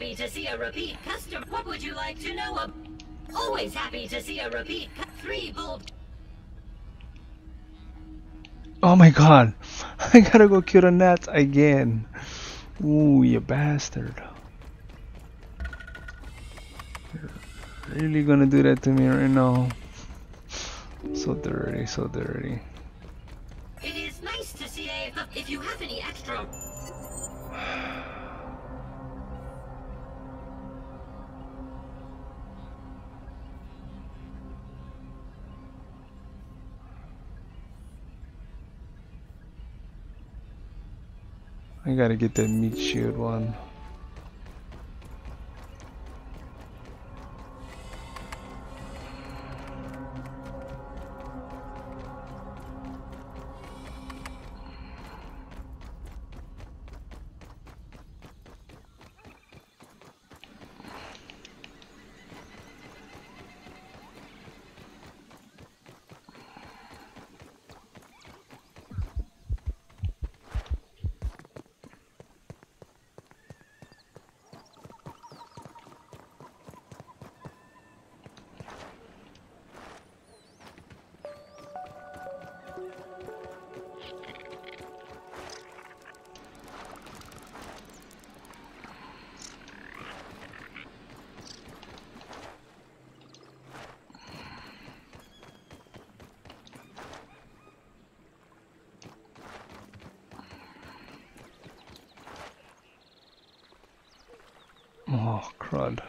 Happy to see a repeat customer. What would you like to know? Ab- Always happy to see a repeat. Three bulb. Oh my god. I gotta go kill the gnats again. Ooh, you bastard. You're really gonna do that to me right now. So dirty, so dirty. Gotta get that meat shield one. Oh, crud.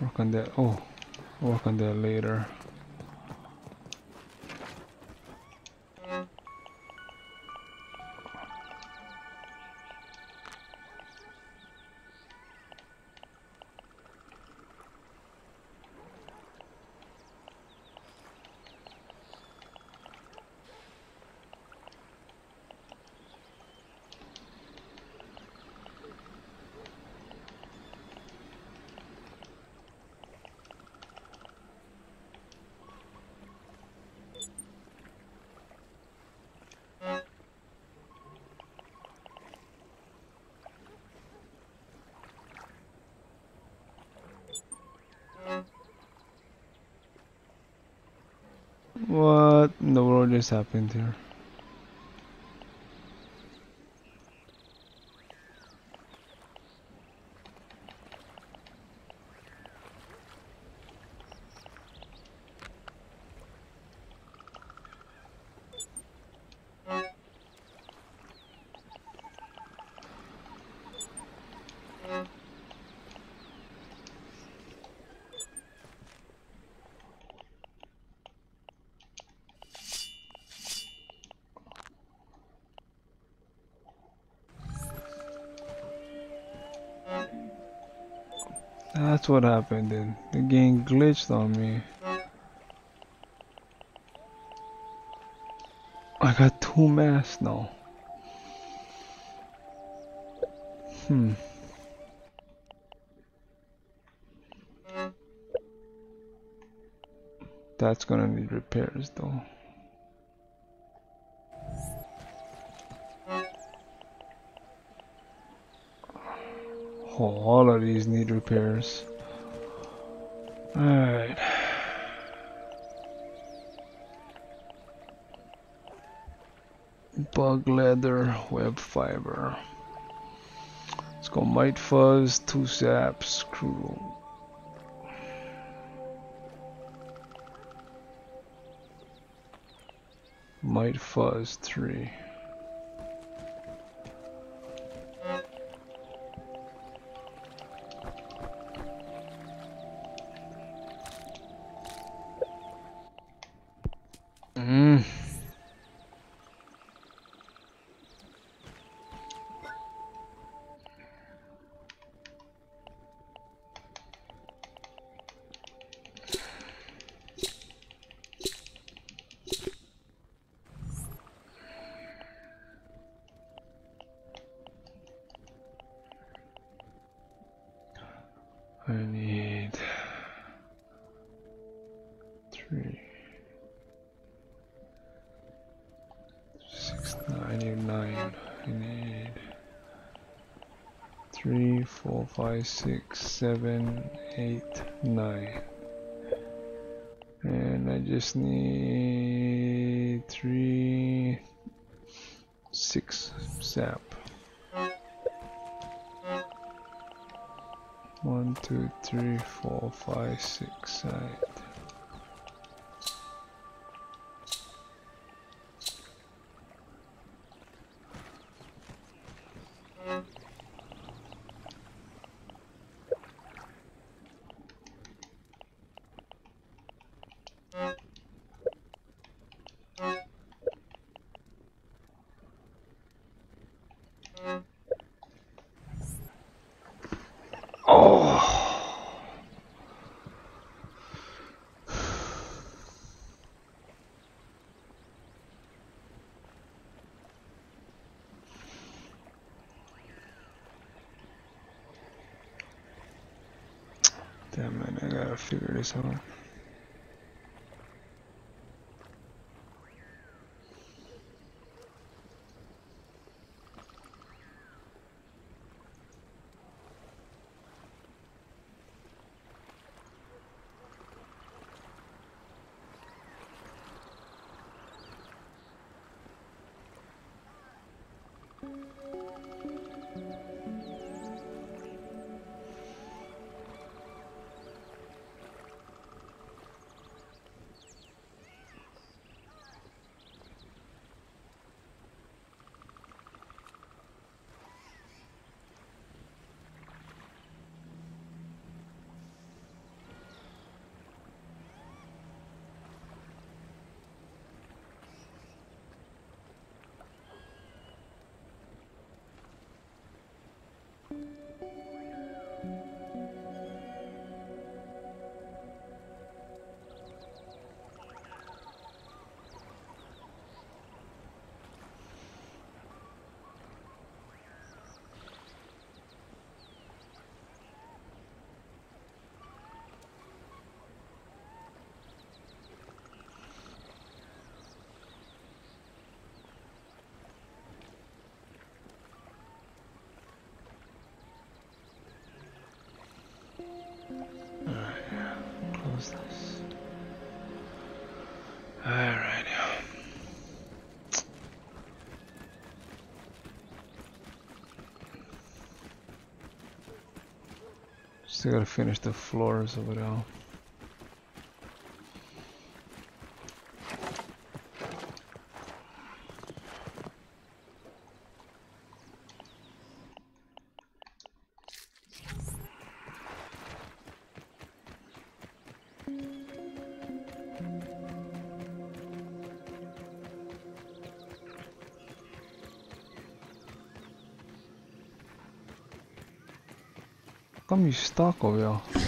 Work on that. Oh, work on that later. What in the world just happened here? That's what happened then. The game glitched on me. I got two masks now. Hmm. That's gonna need repairs though. All of these need repairs. Alright. Bug leather, web fiber. Let's go mite fuzz, two zaps, screw. Mite fuzz, three. Six, eight. Gotta figure out. Close this. Alright. Still gotta finish the floors over there. Come you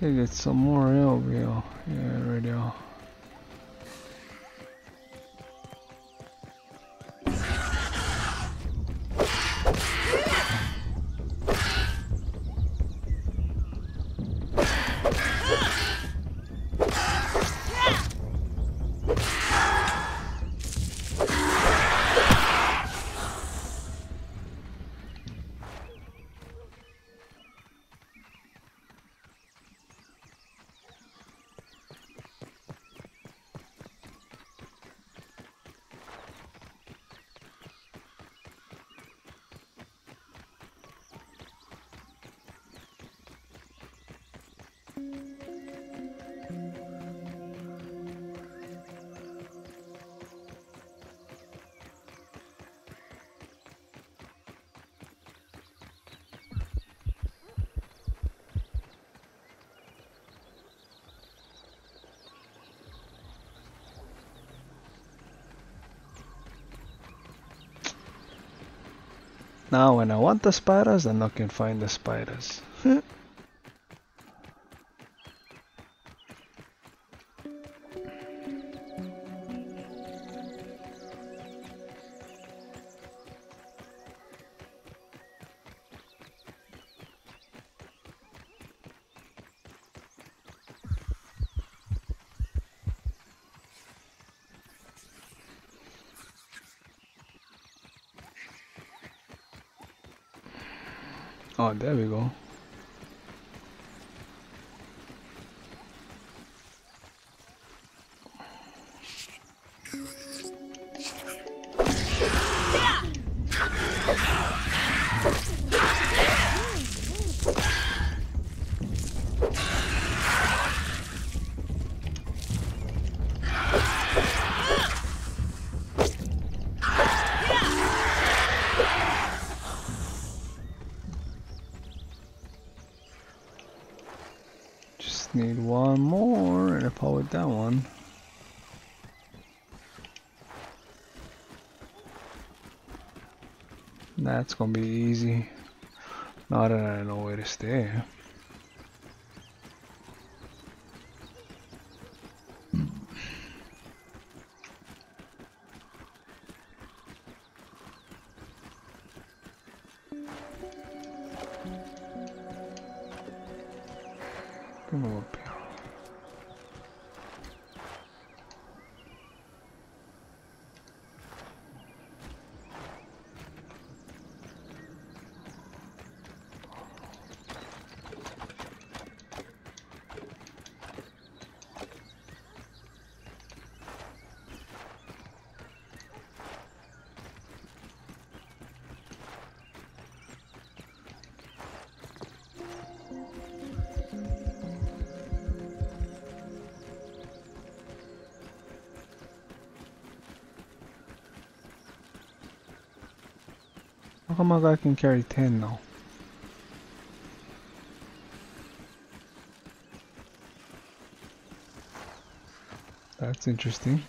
I get some more over here. Now when I want the spiders, then I can find the spiders. there we go. That's gonna be easy. Not that I know where to stay. My guy can carry 10 now? That's interesting.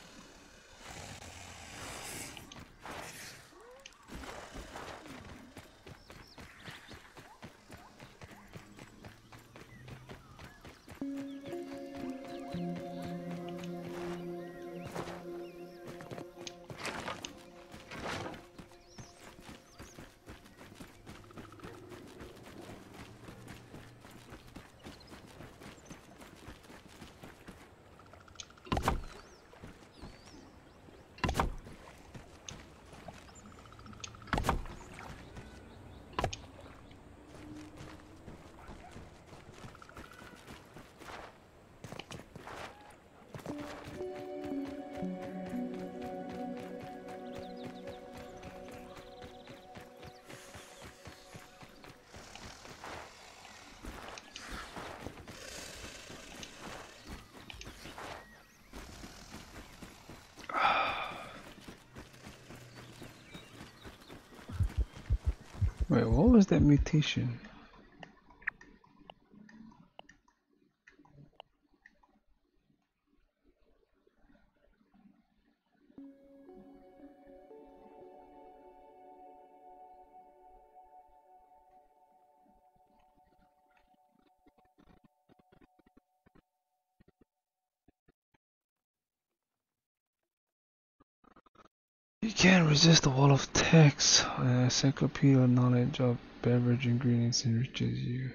Wait, what was that mutation? Resist the wall of text. An encyclopedia knowledge of beverage ingredients enriches you.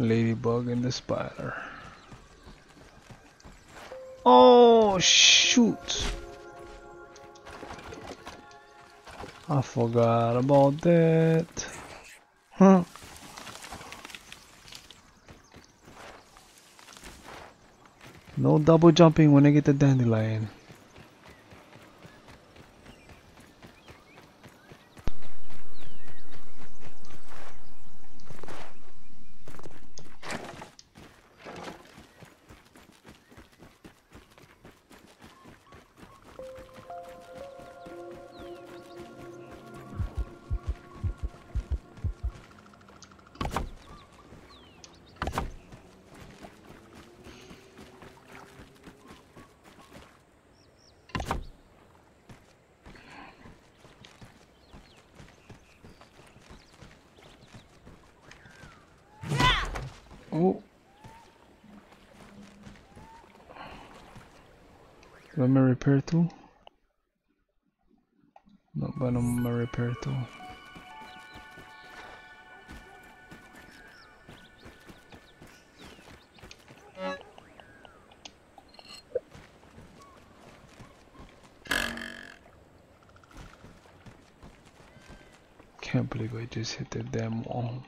Ladybug and the spider. Oh shoot! I forgot about that. Huh. No double jumping when I get the dandelion. Just hit the damn wall.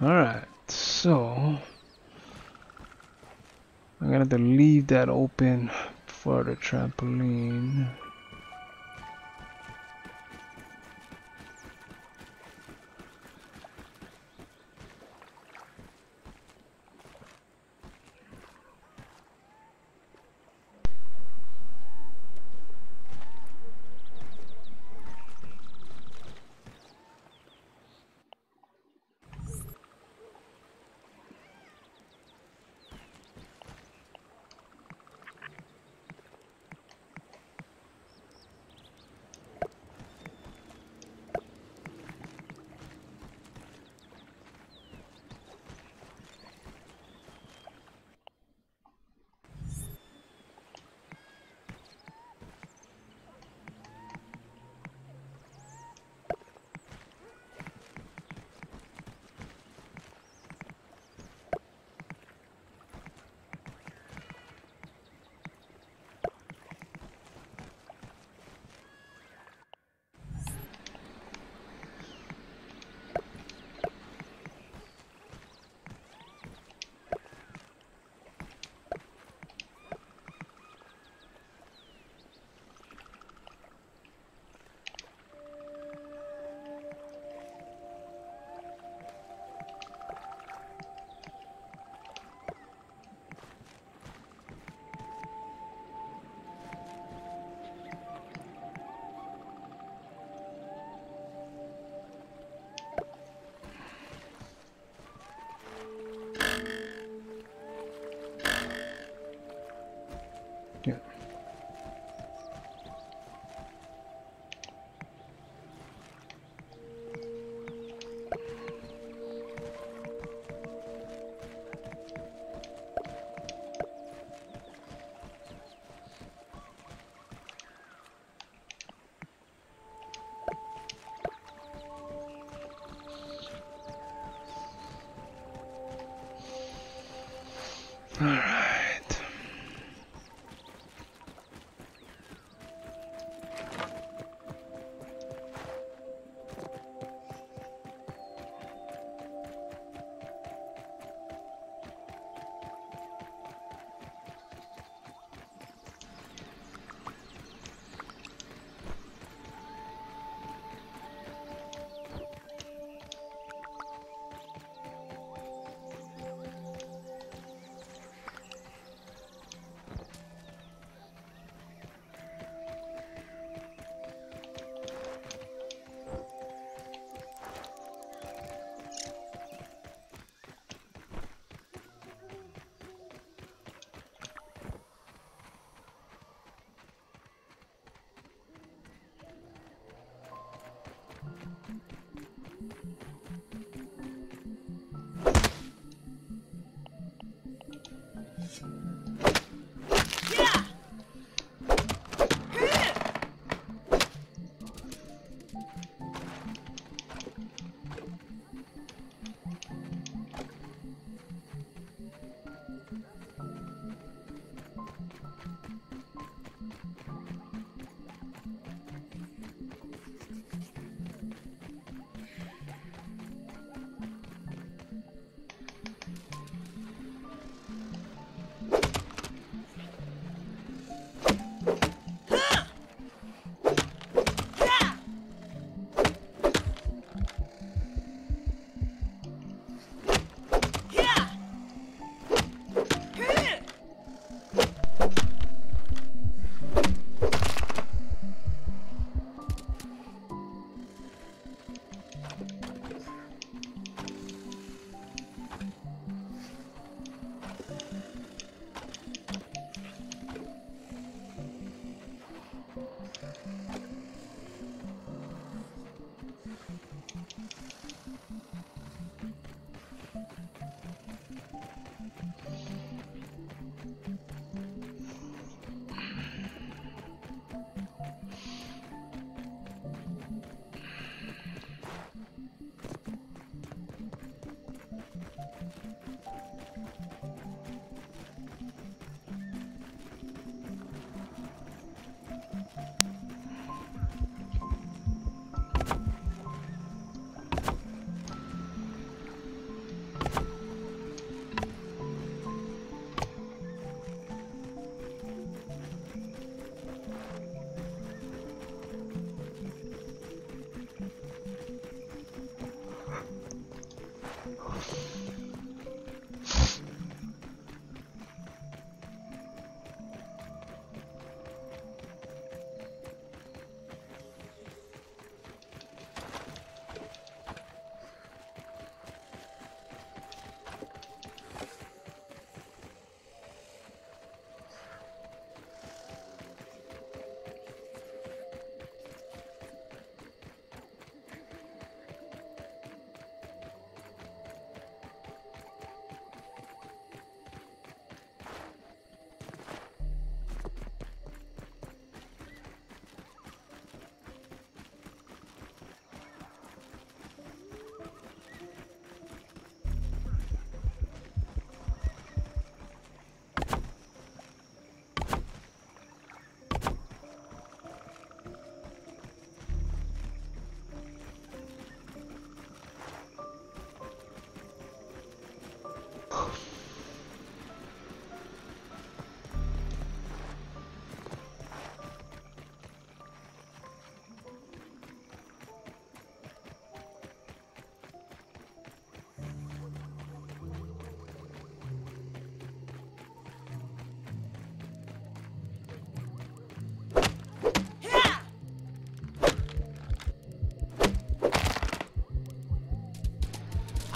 Alright, so I'm gonna have to leave that open for the trampoline.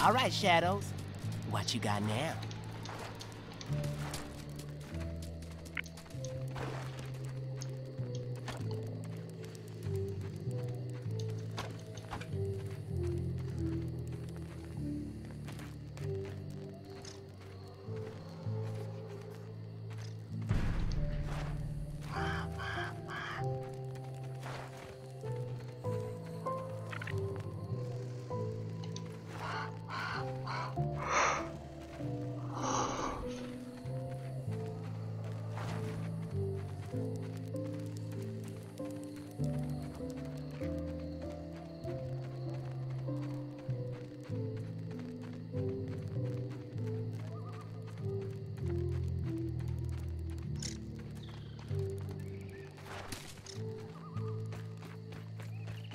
All right, Shadows. What you got now?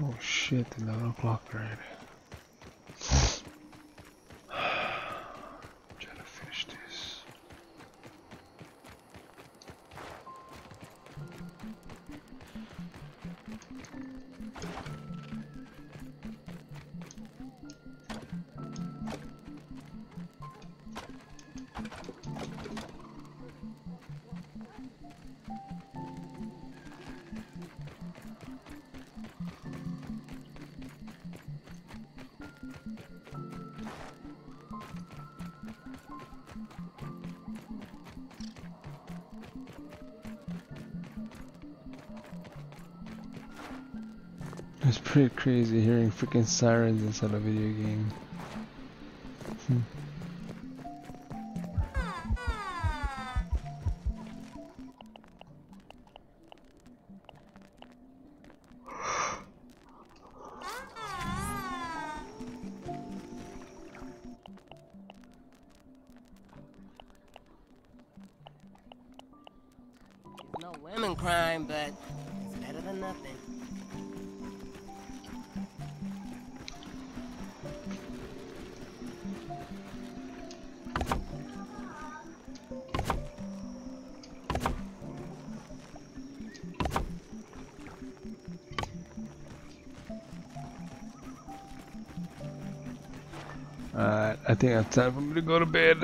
Oh shit, 11 o'clock already. Try to finish this. It's pretty crazy hearing freaking sirens inside a video game. Time for me to go to bed.